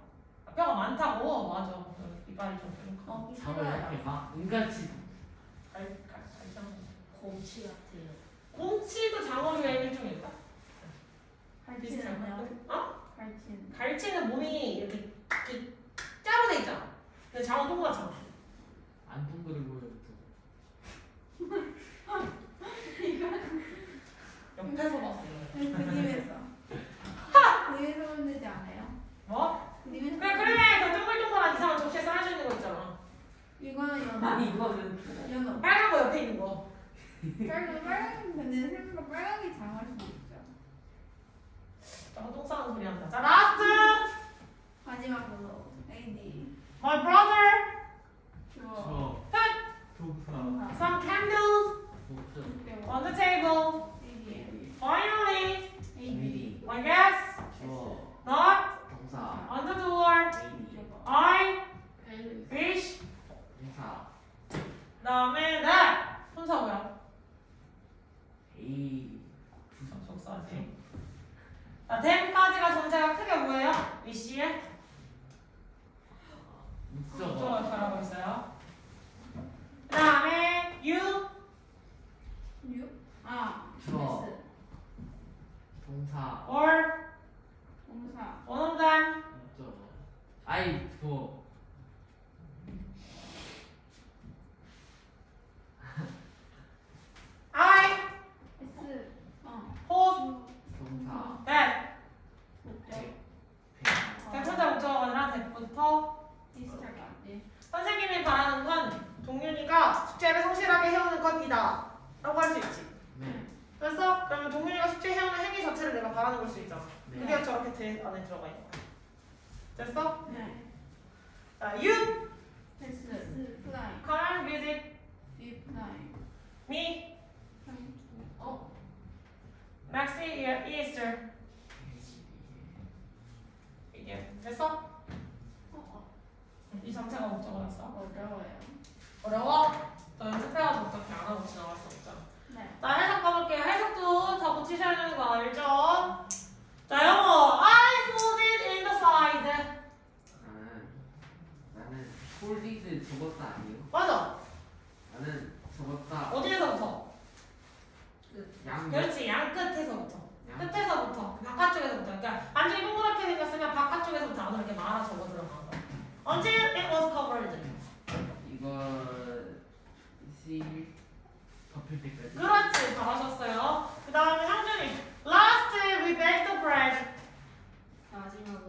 뼈가 많다고 맞아. 이빨이 좀 이렇게 먹기 장을 이렇게. 막 은같이 갈 갈 갈장. 곰치 같아요. 곰치도 장어류의 일종일까? 갈치는요? 어? 갈치는. 갈치는 몸이 이렇게 이렇게 짜로 돼 있잖아. 근데 장어 동그랗잖아. 안 동그래 보여요. <laughs> 옆에서 봤어. 그림에서. 그림에서 만들지 않아요? 뭐? 그림에서. 그래 그래 그 동글동글한 이상한 접시에 쌓여져 있는 거 있잖아. 이거는 <laughs> 연어. 아니 이거는 연어. 빨간 거 옆에 있는 거. 빨간 빨간 근데 생각 빨간이 장할 수도 있죠. 장어 똥 싸는 소리 한다. 자 라스트. 마지막으로 AD. My brother. 저 put. 동사. some candles 목적. on the table. AD. Finally, AD. My guests 저 knocked 동사. on the door. I 알 wish. 동사. 그다음에 that. 순서 뭐야? A. 접속사지. 자, them까지가 전체가 크게 뭐예요? 목적어. 목적어를 말하고 있어요. 그 다음에 you 유. 아. 주어. S. 동사. or 동사. them. 목적어. 아이 저 I S. 어. hold 동사. 목적. 대문자 목적어가 아니라 이스타까지. 선생님이 바라는 건 동윤이가 숙제를 성실하게 해오는 것이다. 라고 할 수 있지. 네. 그래서 그러면 동윤이가 숙제 해오는 행위 자체를 내가 바라는 걸 수 있잖아. 네. 그게 저렇게 대 안에 들어가 있는 거야. 됐어? 네. 자, you S. 플라이. come and visit 비 플라이. me 어? Next year Easter. 이게 됐어? 이 전체가 목적어였어. 어려워요. 어려워? 너 연습해가지고 어떻게 안 하고 지나갈 수 없잖아. 네. 자, 해석 가볼게요. 해석도 다 고치셔야 되는 거 알죠? 자, 영어. I put it in the side. 나는 나는 폴리드 접었다 아니에요? 맞아. 나는 접었다 어디에서 양. 그렇지 양 끝에서부터. 양. 끝에서부터 바깥쪽에서부터. 그러니까 완전히 동그랗게 생겼으면 바깥쪽에서부터 안으로 이렇게 말아 적어 들어간 언제 it was covered? 이거 실 덮을 때까지. 그렇지 잘하셨어요. 그 다음에 상준이 last we bake the bread. 마지막.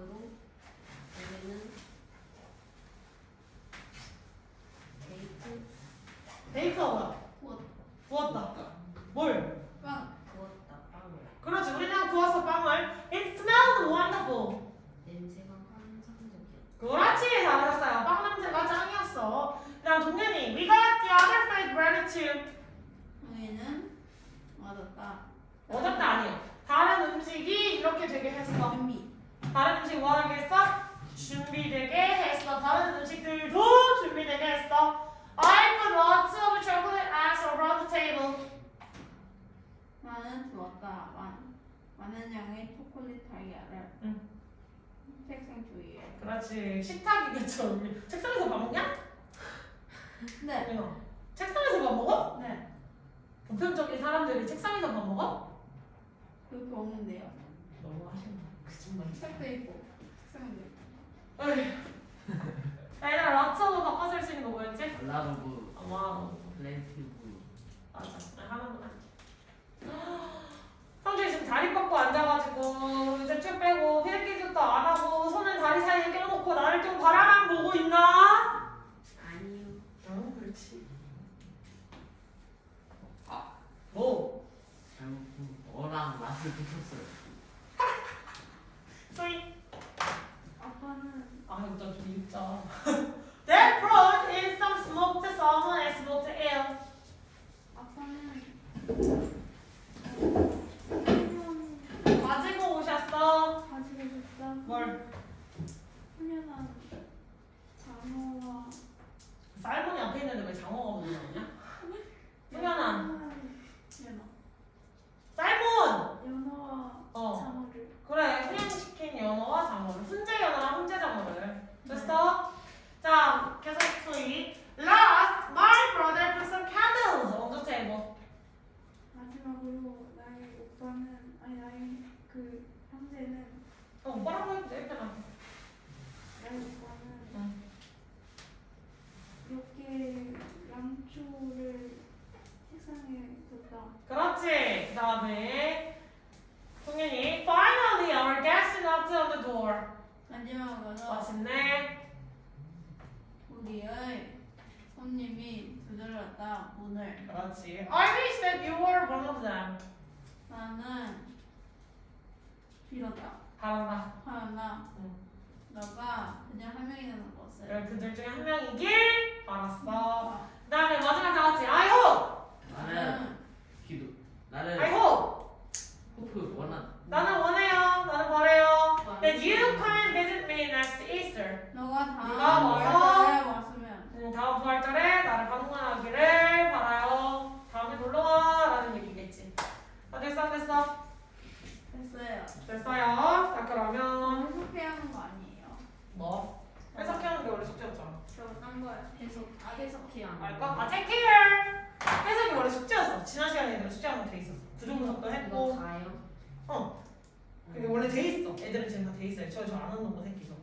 그게 원래 돼 있어. 애들은 지금 다 돼 있어요. 저 저 안 하는 거 새끼죠.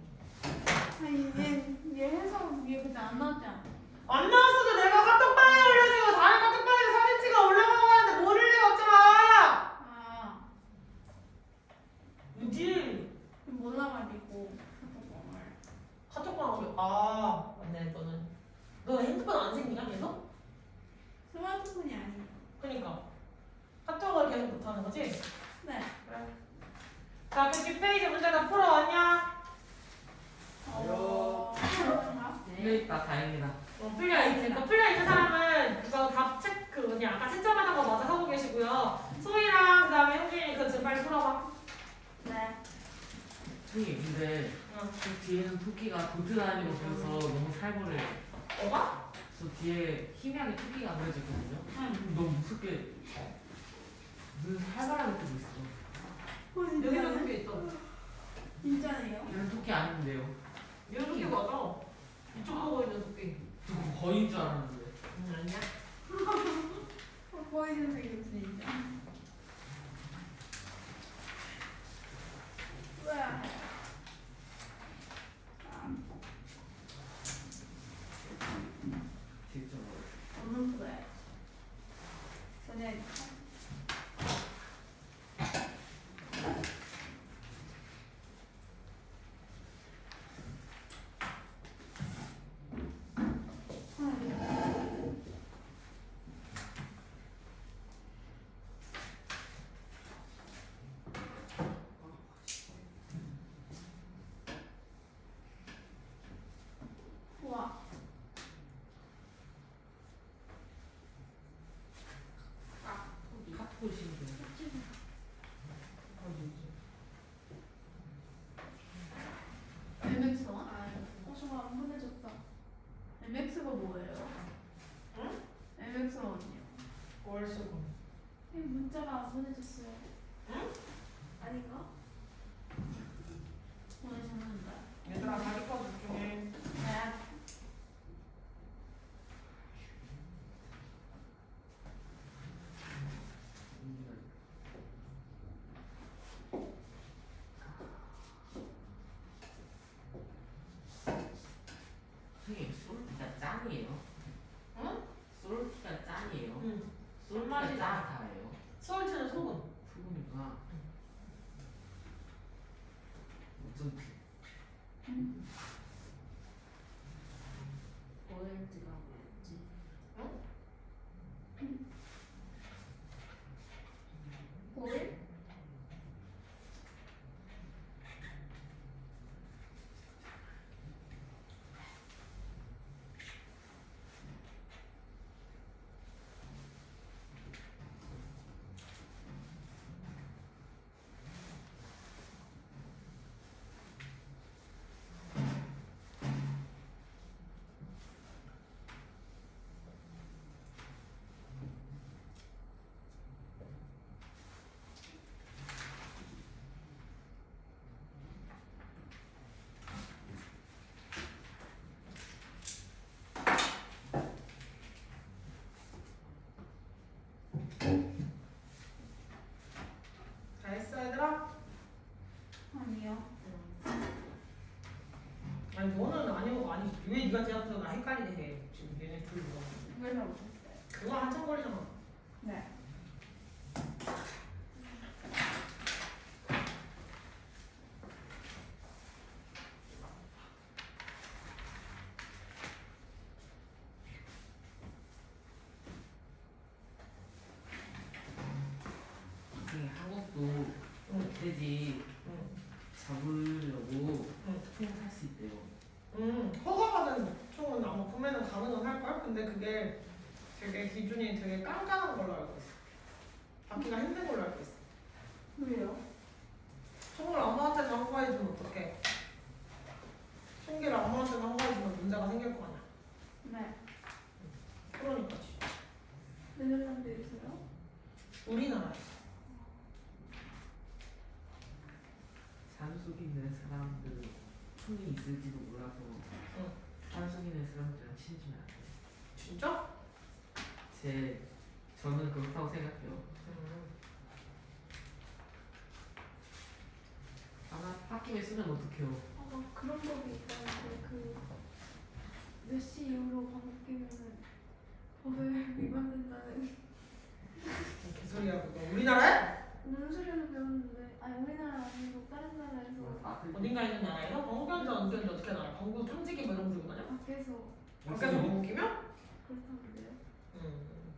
아니 얘, 얘 해서 얘 근데 안 나왔잖아. 안 나왔어도 내가 카톡방에 올려주고 다른 카톡방에 사진 찍어 올려보고 하는데 모를 리가 없잖아. 아 뭐지? 몰라가지고 카톡방을. 카톡방 올려. 아 맞네 너는. 너 핸드폰 안 생기냐 계속? 스마트폰이 아니야. 그니까. 카톡을 계속 못하는 거지? 네. 그래. 자, 그 뒷페이지 문제 다 풀어왔냐? 어... 풀려있다, 다행이다. 어, 풀려있지. 풀려있는 사람은 그거 답 체크, 그 뭐냐, 아까 채점하는 거 먼저 하고 계시고요. 소희랑, 그 다음에 형진이 그거 지금 빨리 풀어봐. 네. 형님, 근데 응. 저 뒤에는 토끼가 도트 다니고 그래서 음. 너무 살벌해. 뭐가? 저 뒤에 희미하게 토끼가 안 보여지거든요. 응. 너무 무섭게 눈 살벌하게 뜨고 있어. 어, 여기도 두 개 있어. 진짜네요. 이런 토끼 아닌데요. 이런 토끼 맞아. 이쪽 보고 있는 토끼. 저거 거인 줄 알았는데. 아니야? 어, 보이는 생긴 진짜. 와. 진짜 뭐야? 없는 거야. 전에. 뭘 쓰고? 네, 문자가 안 보내졌어. 아니 너는 아니고 아니 왜 네가 대답해서 나 헷갈리게 해 지금 얘네 둘이 뭐. 왜냐고. 춤이 있을지도 몰라서 사람 속이는 사람들랑 친해지면 안 돼요. 진짜? 제 저는 그렇다고 생각해요. 음. 아마 홧김에 쓰면 어떡해요. 아, 그런 법이 있다는데 그 몇 시 이후로 반복되면 법을 <laughs> 위반된 어떻게 나와? 방구 탐지기 뭐 이런 거 들고 다녀? 밖에서 밖에서 뭐 웃기면? 그렇다는데요? 음.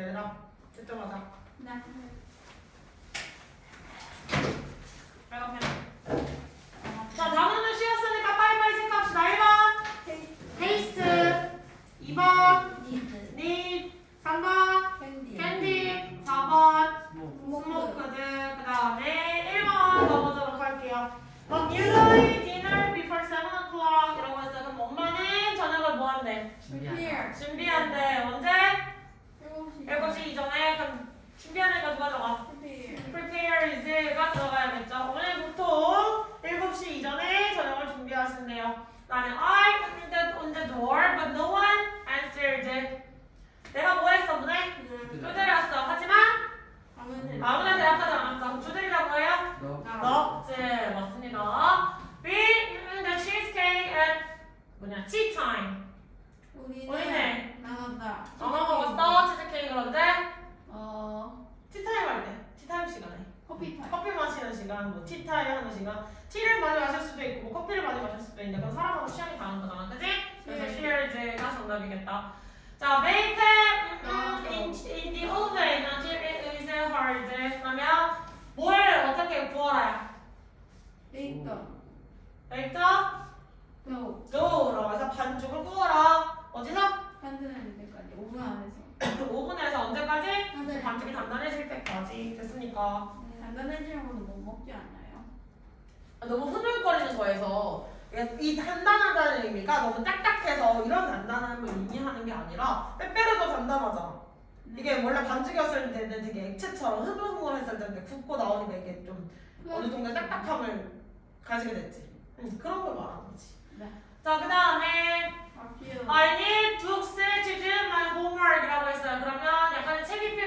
せーの。ちょっとまた。 붓고 나오니까 이게 좀 어느 정도 딱딱함을 가지게 됐지. 응, 그런 걸 말하는 거지. 네. 자, 그 다음에 아, I need books, children, and homework이라고 했어요. 그러면 약간의 책 읽기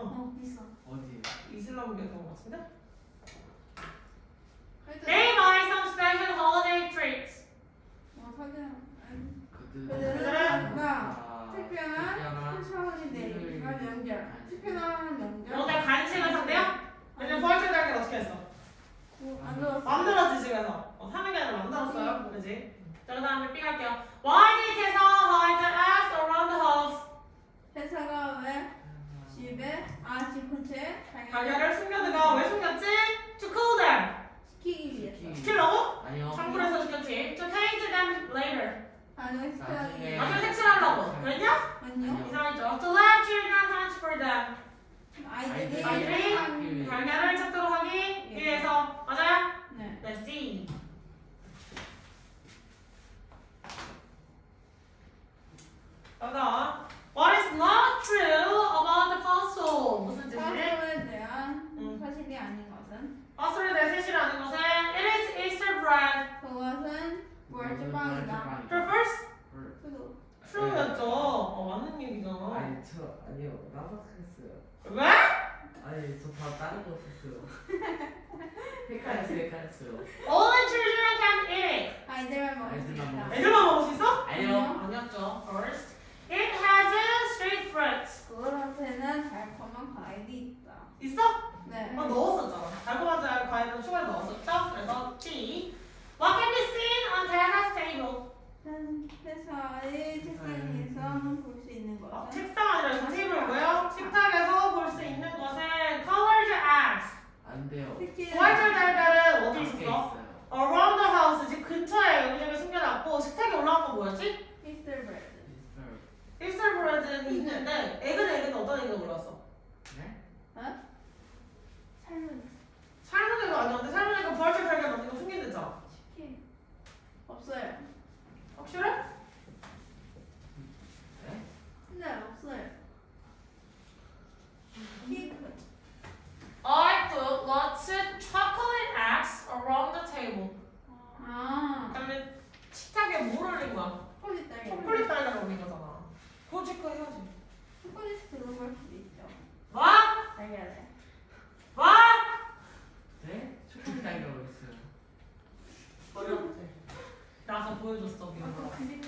어, 있어. 어디? 이슬람교도 같은데? They buy some special holiday treats. 어, 그 다음에 B 갈게요. Why did Kesa hide the ass around the house? 회사가 왜 집에 아 집 근처에 달걀을 달걀을 숨겨두가 왜 숨겼지? To cool them. 시키기 위해서. 시키려고? 아니요. 창문에서 숨겼지. To take to them later. 나중에 시켜기 나중에. 색칠하려고. 그랬냐? 아니요 이상했죠. To let children hunt for them. 아이들이 아이들이. 달걀을 찾도록 하기 위해서. 맞아요? 네 네, C. 다음. What is not true about the puzzle? 무슨 뜻이지? 사실에 대한 음. 사실이 아닌 것은 퍼즐에 대해 세시라는 것은 It is Easter bread. 그것은 월주빵이다 True first? 그도 true였죠. 어, 맞는 얘기잖아. 아니 저 아니요 나도 했어요. 왜? 아니 저 다 다른 거 했어요. <laughs> 헷갈렸어요 헷갈렸어요. Only children can eat it. 아이들만 먹을 수 아이들만 있다 먹을 애들만 먹을 수 있어? 아니요. 아니었죠. First. It has a sweet fruit. 그것한테는 달콤한 과일이 있다 있어? 네 어, 넣었었잖아. 달콤한 달 과일은 추가로 넣었었죠? 그래서 D. What can be seen on Tessa's table? 회사의 책상에서 볼 수 있는 어, 것은 책상 아니라 여기서 테이블이고요. 식탁에서 볼 수 있는 것은 colored eggs. 안 돼요. 특히 부활절 달걀은 어디 밖에 있었어? 있어요. Around the house. 집 근처에 여기저기 숨겨놨고 식탁에 올라온 건 뭐였지? 있어요. 일설 브레드는 있는데 에그는 에그는 어떤 에그가 올라왔어? 네? 삶은 삶은 애가 아니었는데 삶은 애가 부활절 달걀 만든 거 숨긴댔잖아. 치킨 없어요 확실해? 네? 네 없어요 케이크 I put lots of chocolate eggs around the table. 아 그다음에 식탁에 뭘 올린 거야? 초콜릿 딸기 초콜릿 올린 거잖아. 그거 체크해야지. 초콜릿 들어갈 수도 있죠 뭐? 달걀에 뭐? 네? 초콜릿 있어요? 어렵지. 나서 보여줬어. 그림이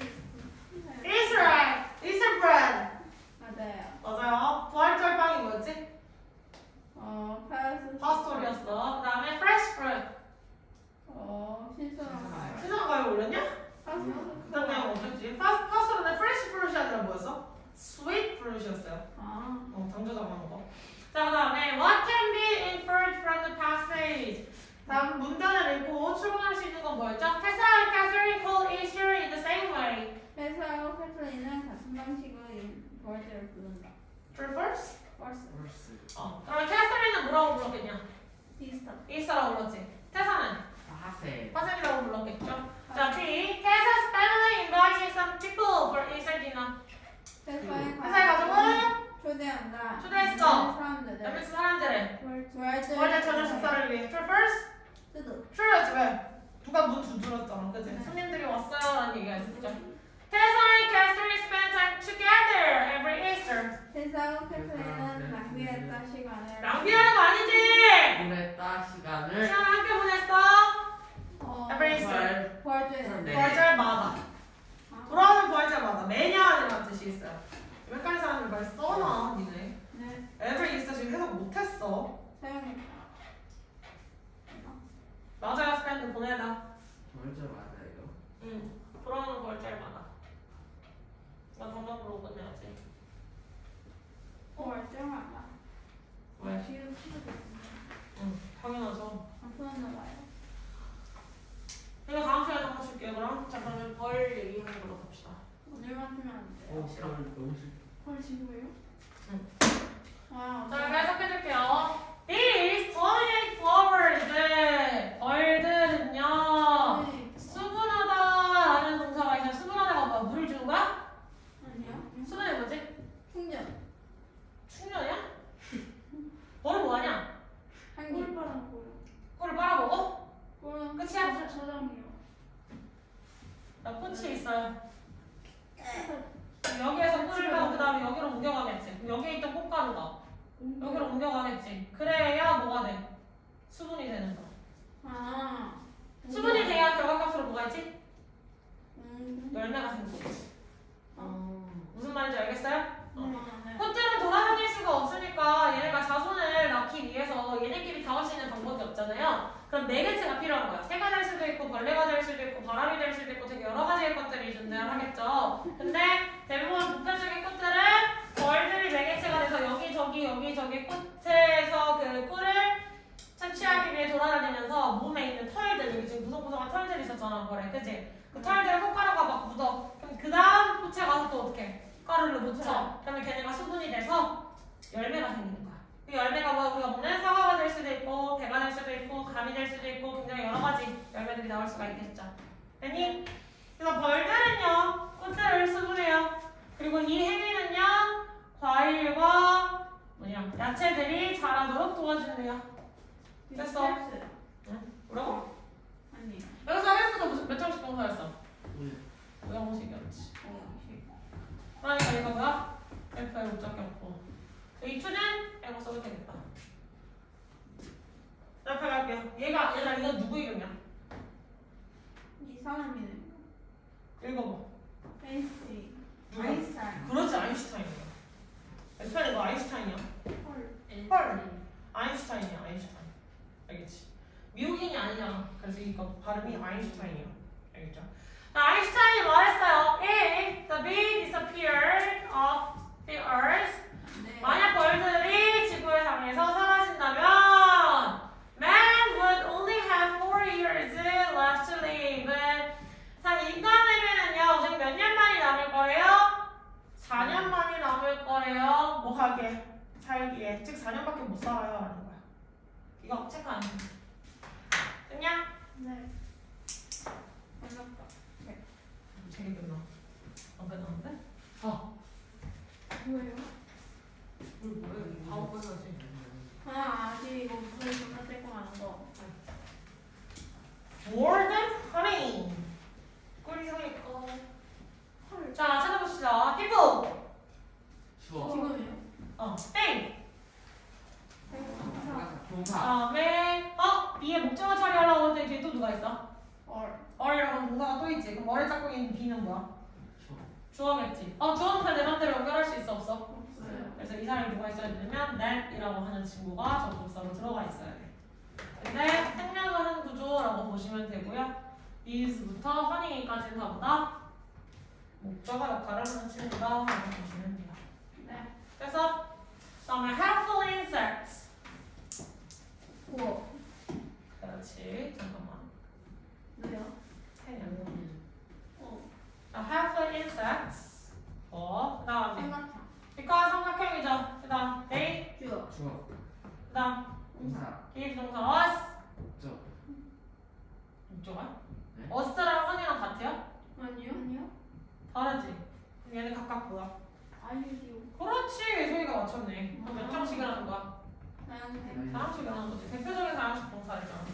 맞췄네 그럼 몇 장씩을 하는 거야? 다양해. 사람씩을 하는 거지 대표적인 사람씩 동사였잖아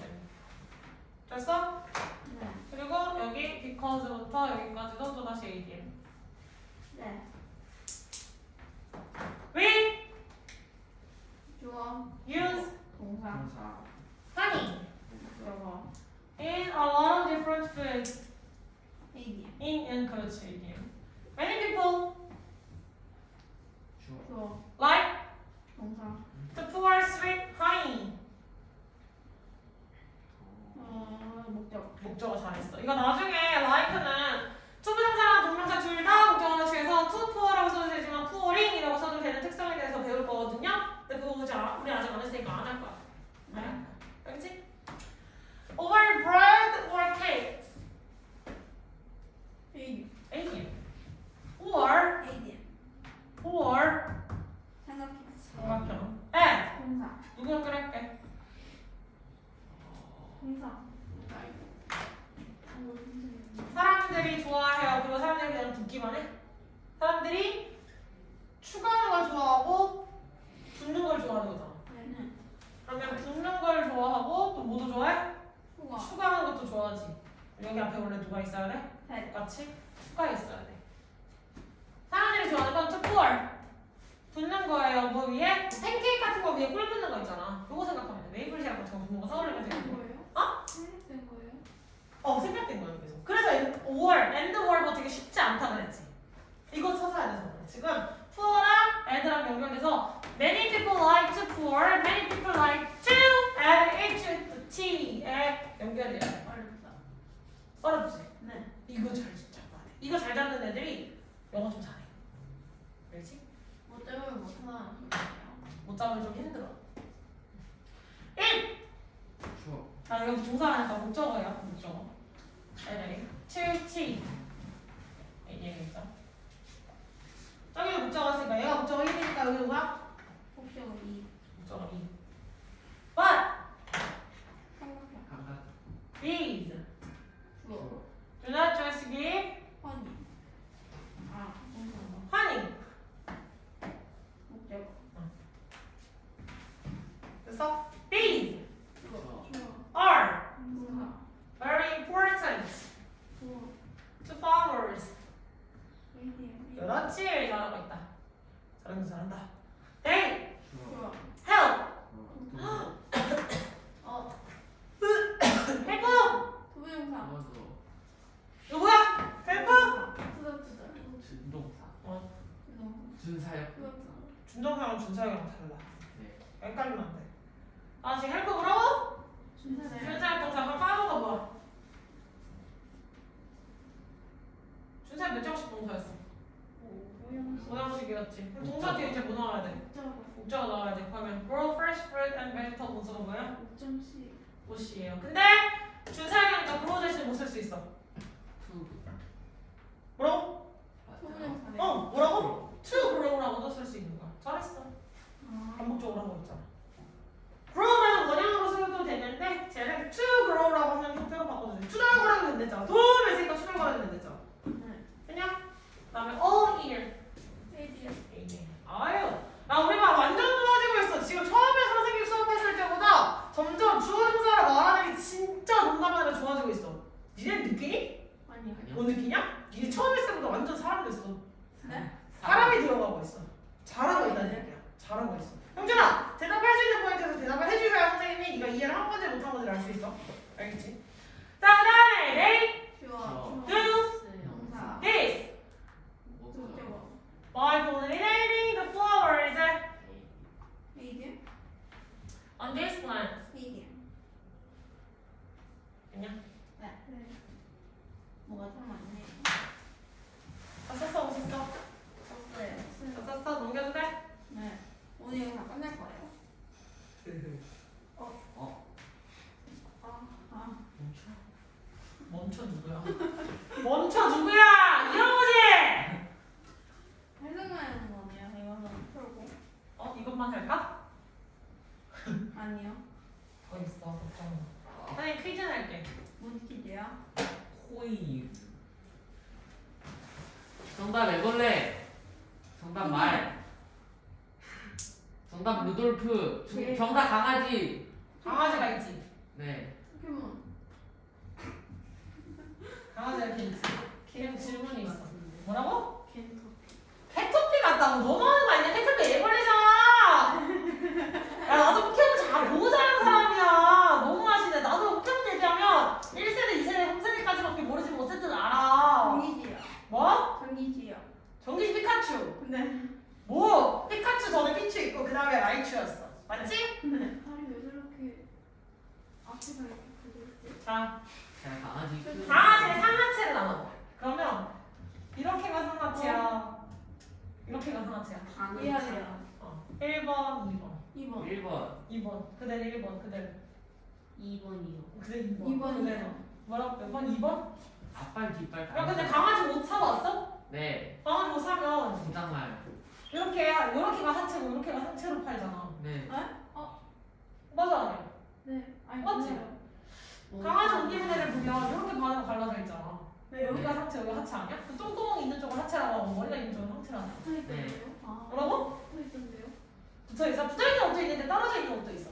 됐어? 네. 그리고 여기 because부터 여기까지도 또다시 ADM 네. we 주어. use 동사. 동사. honey in a lot of different foods AD. in in 그렇지 ADM many people. 주어. like 동사. to pour sweet honey 어, 목적. 목적어 잘했어 이거 나중에 like는 to부정사랑 동명사 둘 다 목적어를 취해서 to pour라고 써도 되지만 pouring이라고 써도 되는 특성에 대해서 배울 거거든요 근데 그거 우리, 아- 우리 아직 안 했으니까 안 할 거야 네. 알겠지? over bread or cakes. ADM or AD. Or 삼각형. 정확형 and 동사. 누구 연결할게 동사. 사람들이 좋아해요 그리고 사람들이 그냥 듣기만 해 사람들이 추가하는 걸 좋아하고 붙는 걸 좋아하는 거잖아 네. 그러면 붙는 걸 좋아하고 또 뭐도 좋아해? 후가. 추가하는 것도 좋아하지 여기 앞에 원래 누가 있어야 돼? 셋. 똑같이 추가 있어야 돼 사람들이 좋아하는 건 pour 붙는 거예요 뭐 위에 팬케이크 같은 거 위에 꿀 붙는 거 있잖아 요거 생각하면 돼 메이플 시럽 같은 거거 써올리면 되거든 거예요? 어? 생각된 거예요? 어 생략된 거예요 계속 그래서 or and or가 되게 쉽지 않다 그랬지 이거 찾아야 돼서 그래. 지금 pour랑 add랑 연결돼서 many people like to pour many people like to add h to t에 연결돼요 어렵다. 어렵지? 네. 이거 잘 잡아야 돼 이거 잘 잡는 애들이 영어 좀 잘해. 알지? 뭐 때문에 거예요? 못 잡으면 좀 힘들어. 1. 추워. 아, 이거 동사하니까 목적어야, 목적어. LA. 7, 7. 얘기해야겠죠. 저기도 목적어 있으니까 얘가 목적어 1이니까 여기 이 목적어 2. But 삼각형 감각. these 주어 do not just give 허니 아 honey. 목적 그래서 are 동사 very important to farmers. ADM 그렇지, 잘하고 있다. 잘한다, 잘한다. They help. 어. 어 help. 도와줘. 누구야? help. 준동사. 어, 준사역. 준동사랑 준사형이랑 달라. 네. 헷갈리면 안 돼. 아, 지금 help 뭐라고? 준사네 동사 아까 까는 거 뭐야? 준사형 몇 장씩 동사였어? 오형식 모양식이었지. 그럼 동사 뒤에 이제 뭐 나와야 돼? 목적어 나와야 돼. 그러면 grow fresh fruit and vegetable 동사가 뭐야? 목점식 옷이에요. 근데 준사형이니까 grow 대신 뭐쓸 수 있어? 투. 뭐라고? 맞아요. 부부동사네 어, 뭐라고? to grow라고도 쓸 수 있는 거야. 잘했어. 아 반복적으로 하고 있잖아. grow라는 원형으로 써도 되는데 쟤는 to grow라고 하는 형태로 바꿔주세요. 투덜거리면 된댔잖아. 도움을 쓰니까 투덜거리면 된댔잖아. 네 그냥 그다음에 all ear. ADM 아유, 나 우리 말 완전 좋아지고 있어. 지금 처음에 선생님 수업했을 때보다 점점 주어 동사를 말하는 게 진짜 농담하는 게 좋아지고 있어. 니네 느끼니? 아니요 뭐 느끼냐? 니네 처음 했을 때보다 완전 사람 됐어. 네? 사람이 되어가고 있어. 잘하고 있다는 얘기야. 잘하고 있어. 형준아, 대답할 수 있는 포인트에서 대답을 해주셔야 선생님이 네가 이해를 한 건지 못한 건지 알 수 있어. 알겠지? 자, 그다음에 they 주어 do 동사 this 목적어. 목적어 by pollinating the flowers ADM on this plant. ADM 그냥 네 뭐가 좀 많네 다 썼어, 못 썼어? 썼어요 다 썼어, 넘겨도 돼? 네 오늘 이거 다 끝낼 거예요 어. 아 멈춰. 멈춰 누구야? 멈춰 누구야? 이런 거지? 해석하는 거네요 이거는 풀고 어, 이것만 할까? 아니요 더 있어, 걱정 마. 선생님 퀴즈 낼게. 뭔 퀴즈요 퀴즈. 정답 애벌레. 정답 말. 정답 루돌프. 중- 네. 정답 강아지. 강아지가 있지. 네. 포켓몬 강아지가 이렇게 있지. 그냥 질문이 있어. 뭐라고? 겐토 페토피 같다고 너무하는 거 아니야? 페토피 애벌레잖아. 야 나도 포켓몬 잘 보고 자란 사람이야. 너무하시네. 나도 포켓몬 얘기하면 1세대, 2세대, 3세대까지밖에 모르지만 어쨌든 알아. 전기지요 뭐? 전기지요 전기 피카츄. 근데 뭐? 피카츄 전에 피츄 있고 그 다음에 라이츄였어. 맞지? 근데 다리 왜 저렇게 앞에가 이렇게 굳어있지? 자, 자 강아지. 크- 강아지의 상하체를 나눠. 그러면 이렇게가 상하체야. 이렇게가 상하체야. 이해야 돼요 어. 1번, 2번. 2번 1번. 2번. 그대로 1번. 그대로. 2번이요. 그대로 2번. 이번이요. 그대로. 뭐라고? 몇 번? 2번? 앞발 뒷발. 야, 근데 강아지 옷 사봤어? 네. 강아지 옷 사면 부장말. 이렇게, 이렇게가 하체고 이렇게가 상체로 팔잖아. 네. 맞아. 네 아니 맞지? 몰라요. 강아지 옷 입은 애들 보면 이렇게 반으로 갈라져 있잖아. 왜 여기가 여기가 상체, 여기가 하체 아니야? 그 똥구멍 있는 쪽은 하체라고 하고 머리가 있는 쪽은 상체라고 하고. 붙어 있던데요? 아 뭐라고? 붙어 있던데요? 붙어 있어. 붙어 있는 옷도 있는데 떨어져 있는 옷도 있어.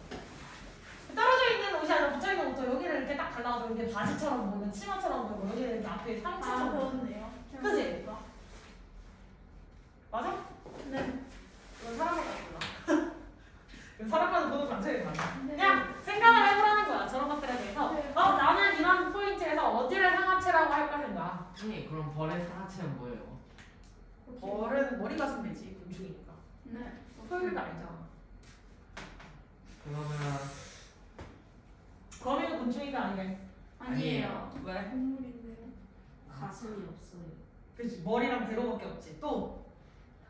떨어져 있는 옷이 아니라 붙어 있는 옷도 여기를 이렇게 딱 갈라가지고 이게 바지처럼 보이고 치마처럼 보이고 여기는 이렇게 앞에 아 상체처럼 보이고. 그렇네요 그지? 맞아? 네 이건 사람마다 달라. <laughs> 이건 사람마다 보는 관점이 달라. 네. 그냥 생각을 해보라는 거야. 저런 것들에 대해서. 네. 어, 나는 이런 포인트에서 어디를 상하체라고 할 것인가. 선생님 그럼 벌의 상하체는 뭐예요? 벌은 머리 가슴이지 곤충이니까. 네 소유가 아니잖아. 그러면 거미는 곤충이가 아니게. 아니에요 왜? 동물인데요 가슴이 없어요. 그렇지 머리랑 배로밖에 없지. 또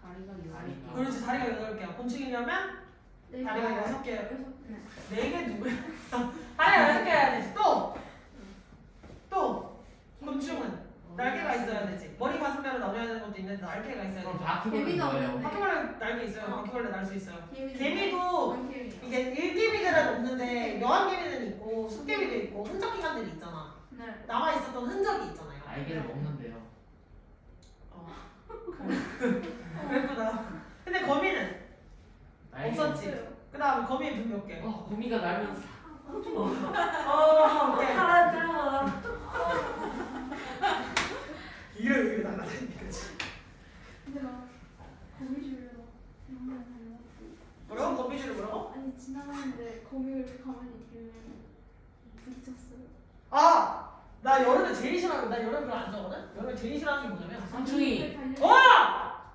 다리가 여섯 다리가. 개. 그렇지 다리가 여덟 개야. 곤충이려면 네 다리가 개. 여섯 개. 여섯 개. 네개 누구야? <laughs> 다리가 여섯 개 해야 되지. 또 또. 곤충은 날개가 있어야 되지. 머리 가슴 배로 나눠야 되는 것도 있는데 날개가 있어야 그럼 되지. 바퀴벌레 개미가? 없는데. 바퀴벌레 날개 있어요. 바퀴벌레 날 수 있어요. 개미도. 이게 일개미들은 없는데 여왕개미는 있고 숫개미도 있고 흔적 기관들이 있잖아. 네. 남아 있었던 흔적이 있잖아요. 날개를 먹는데요. <laughs> 그랬구나. 근데 거미는 날개. 없었지. 없어요. 그다음에 거미의 눈몇 개? 어, 거미가 날면서 어, 오케이. <laughs> 이래 이래 날아다니는 거지. 근데 막 거미줄을 막 영상 달라고. 뭐라고 거미줄을 뭐라고? 아니 지나가는데 거미를 이렇게 가만히 있길래 부딪혔어요. 아, 나 여름에 제일 싫어하는 나 여름 별로 안 좋아하거든. 여름에 제일 싫어하는 게 뭐냐면 상충이. 와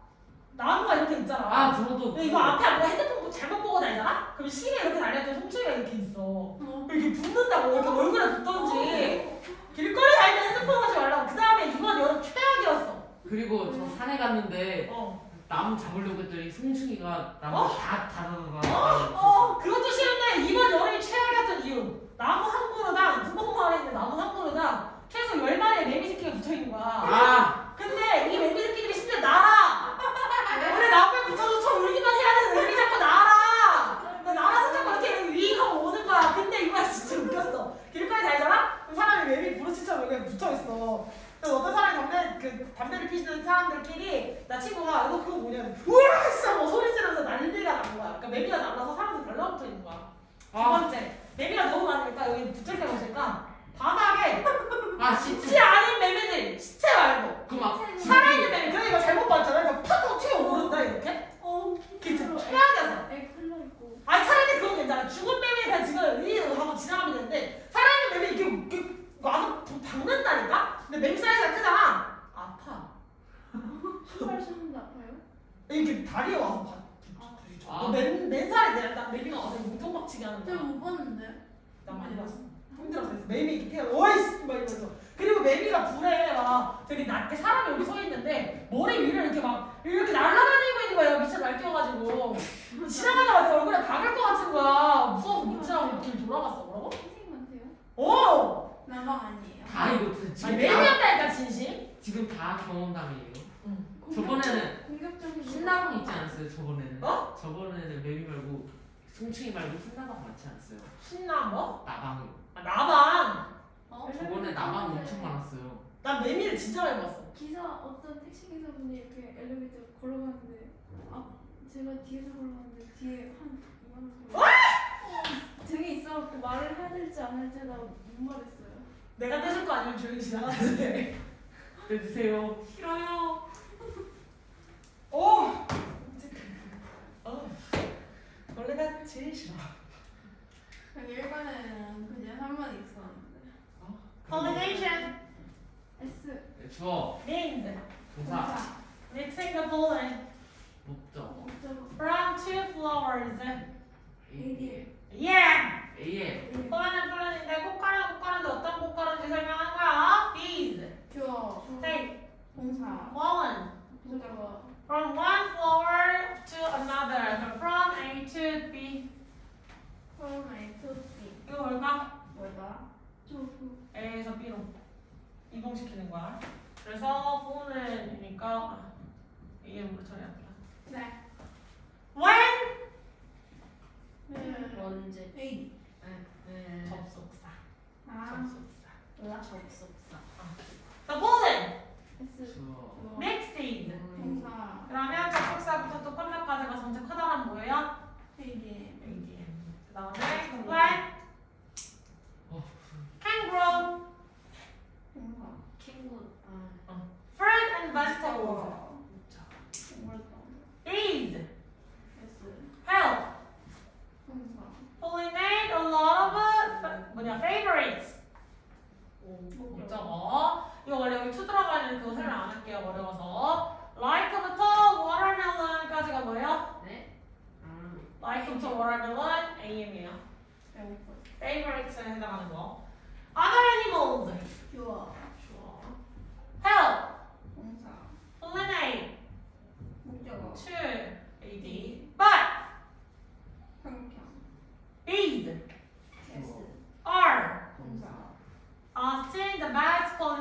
나무가 이렇게 있잖아. 아, 저도 근데 이거 앞에 안 보고 핸드폰 잘못 보고 다니잖아? 그럼 시계 이렇게 달렸더니 송충이가 이렇게 있어. 이렇게 붙는다고 이렇게 얼굴에 붙던지 길거리 다니면 핸드폰 하지 말라고. 그 다음에 이번 여름 최악이었어. 그리고 저 산에 갔는데 어. 나무 잡으려고 했더니 송충이가 나무 어? 다 다다다다. 어, 그것도 싫은데 이번 여름이 최악이었던 이유. 나무 한 그루당 구멍마을에 있는 나무 한 그루당 최소 10마리의 매미 새끼가 붙어 있는 거야. 아, 근데 이 매미 새끼들이 심지어 날아. 원래 <laughs> 나무에 붙어서 저 울기만 해야 되는데 우리 자꾸 날아. 나 날아서 자꾸 이렇게 위하고 오는 거야. 근데 이거 진짜 웃겼어. 길거리 다니잖아? 사람이 매미 부르치처럼 여기 붙어 있어. 그래서 어떤 사람이 담배 그 담배를 피시는 사람들끼리 나 친구가 이거 그거 뭐냐? 우와 진짜 뭐 소리 지르면서 난리가 난 거야. 그러니까 매미가 날아서 사람들 달라붙어 있는 거야. 두 아, 번째 매미가 너무 많으니까 여기 붙을 데가 없으니까 바닥에 아 진짜. 않은 매미들 시체 말고 그막 살아있는 매미 그러니까 잘못 봤잖아 그러니까 팍 튀어 오른다 이렇게 어. 진짜 최악이었어 애 흘러 있고. 아니 차라리 그건 괜찮아 죽은 매미에 대한 지금 이 하고 지나가면 되는데 와서 박는다니까? 근데 매미 사이즈가 크잖아 아파 신발 신는데 아파요? 이렇게 다리에 와서 박 아. 너 맨, 맨살에 내가 딱 매미가 와서 몸통 박치게 하는 거야 제가 못 봤는데. 나 많이 봤어. 힘들었어. 그래서 매미 이렇게 태어, 어이씨! 막 이러면서. 그리고 매미가 불에 막 되게 낮게 사람이 여기 서 있는데 머리 위를 이렇게 막 이렇게 날아다니고 있는 거야. 미쳐 날뛰어가지고. 지나가다가 얼굴에 박을 것 같은 거야. 무서워서 못 지나가고 길 돌아갔어. 뭐라고? 선생님한테요? 오! 나방 아니에요. 다 이거 지금 다, 매미였다니까, 진심? 지금 다 경험담이에요. 공격- 저번에는 공격적인 신나방 있지 않았어요? 저번에는. 어? 저번에는 매미 말고 송충이 말고 신나방 많지 않았어요? 신나 뭐? 나방이. 아, 나방. 어? 저번에 나방 엄청 많았어요. 난 매미를 진짜 많이 봤어. 기사 어떤 택시 기사분이 이렇게 엘리베이터 걸어가는데 아 제가 뒤에서 걸어가는데 뒤에 한 이만한 거 등에 있어갖고 말을 해야 될지 안 할지 하다가 못 말했어요. 내가 떼줄 거 아니면 조용히 지나가는데. <laughs> 해주세요. 싫어요. 오! 어. 원래가 제일 싫어. 일반에는 그냥 한 번 있었는데. Pollination S 네, 주어. means 동사. mixing the pollen 목적. 목적 from two flowers. Yeah! A에 pollen은 pollen인데 꽃가루 꽃가루인데 어떤 꽃가루인지 설명한 거야. Bees. 주어 Say 동사 pollen 목적어 from one flower to another. From A to B. from A to B 이거 뭘까? 뭐다? 조부 A에서 B로 이동시키는 거야. 그래서 pollen이니까 이름으로 처리할게요. 네 When 언제? AD 네. 접속사. 아 접속사. 뭐야? 접속사. The pollen S 주어. 주어 mixing. 동사 그러면 접속사부터 또 끝날까지가 전체 커다란 뭐예요? AD ADM. 그다음에 어. grow 동사 캥거루. 아. fruit and vegetables. 동물동 Bees S help pollinate a lot of uh, 뭐냐 favorites. 목적어. 이거 원래 여기 투 들어가는 그거 설명 안 할게요. 어려워서. like부터 watermelon까지가 뭐예요? 네. 아. like부터 watermelon AM이에요. 배고파 favorites에 해당하는 거. other animals. 주어 help 동사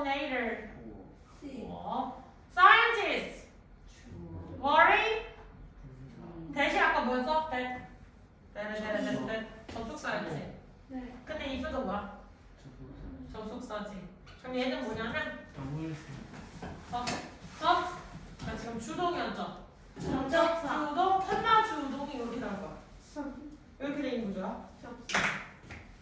later. 시. 어. Scientists 주. worry. 음. 대시 아까 뭐였어? 대. 대대대대 접속사였지. 네. 근데 if도 뭐야? 접속사지. 그럼 얘는 뭐냐면 정물수 접, 접. 나 지금 주동이었죠. 접속사. 주동, 편마 주동이 여기 나올 거야. 접. 이렇게 돼 있는 거죠. 접속.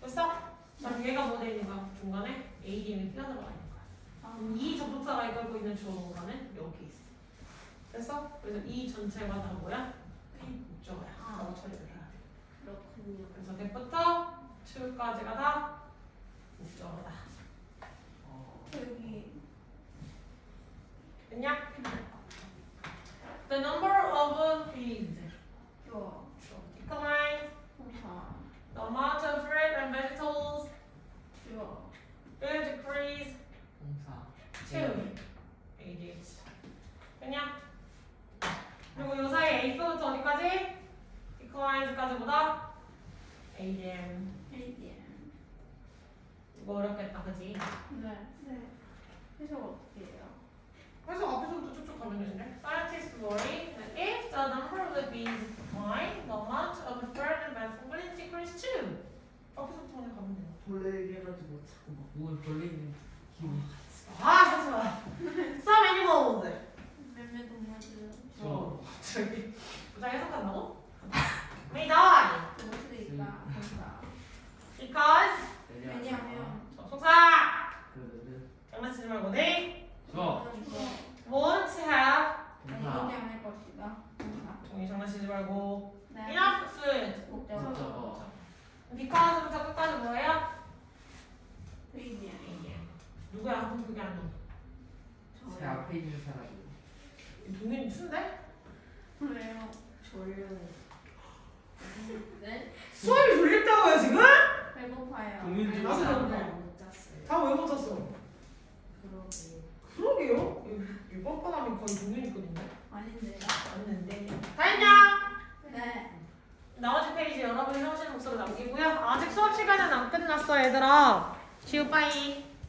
됐어? 그럼 얘가 뭐 돼 있는 거야? 중간에 ADM이 뛰어들어가 있는 거야. 아. 이 접속사가 이끌고 있는 주어 공간은 여기 있어. 됐어? 그래서 이 전체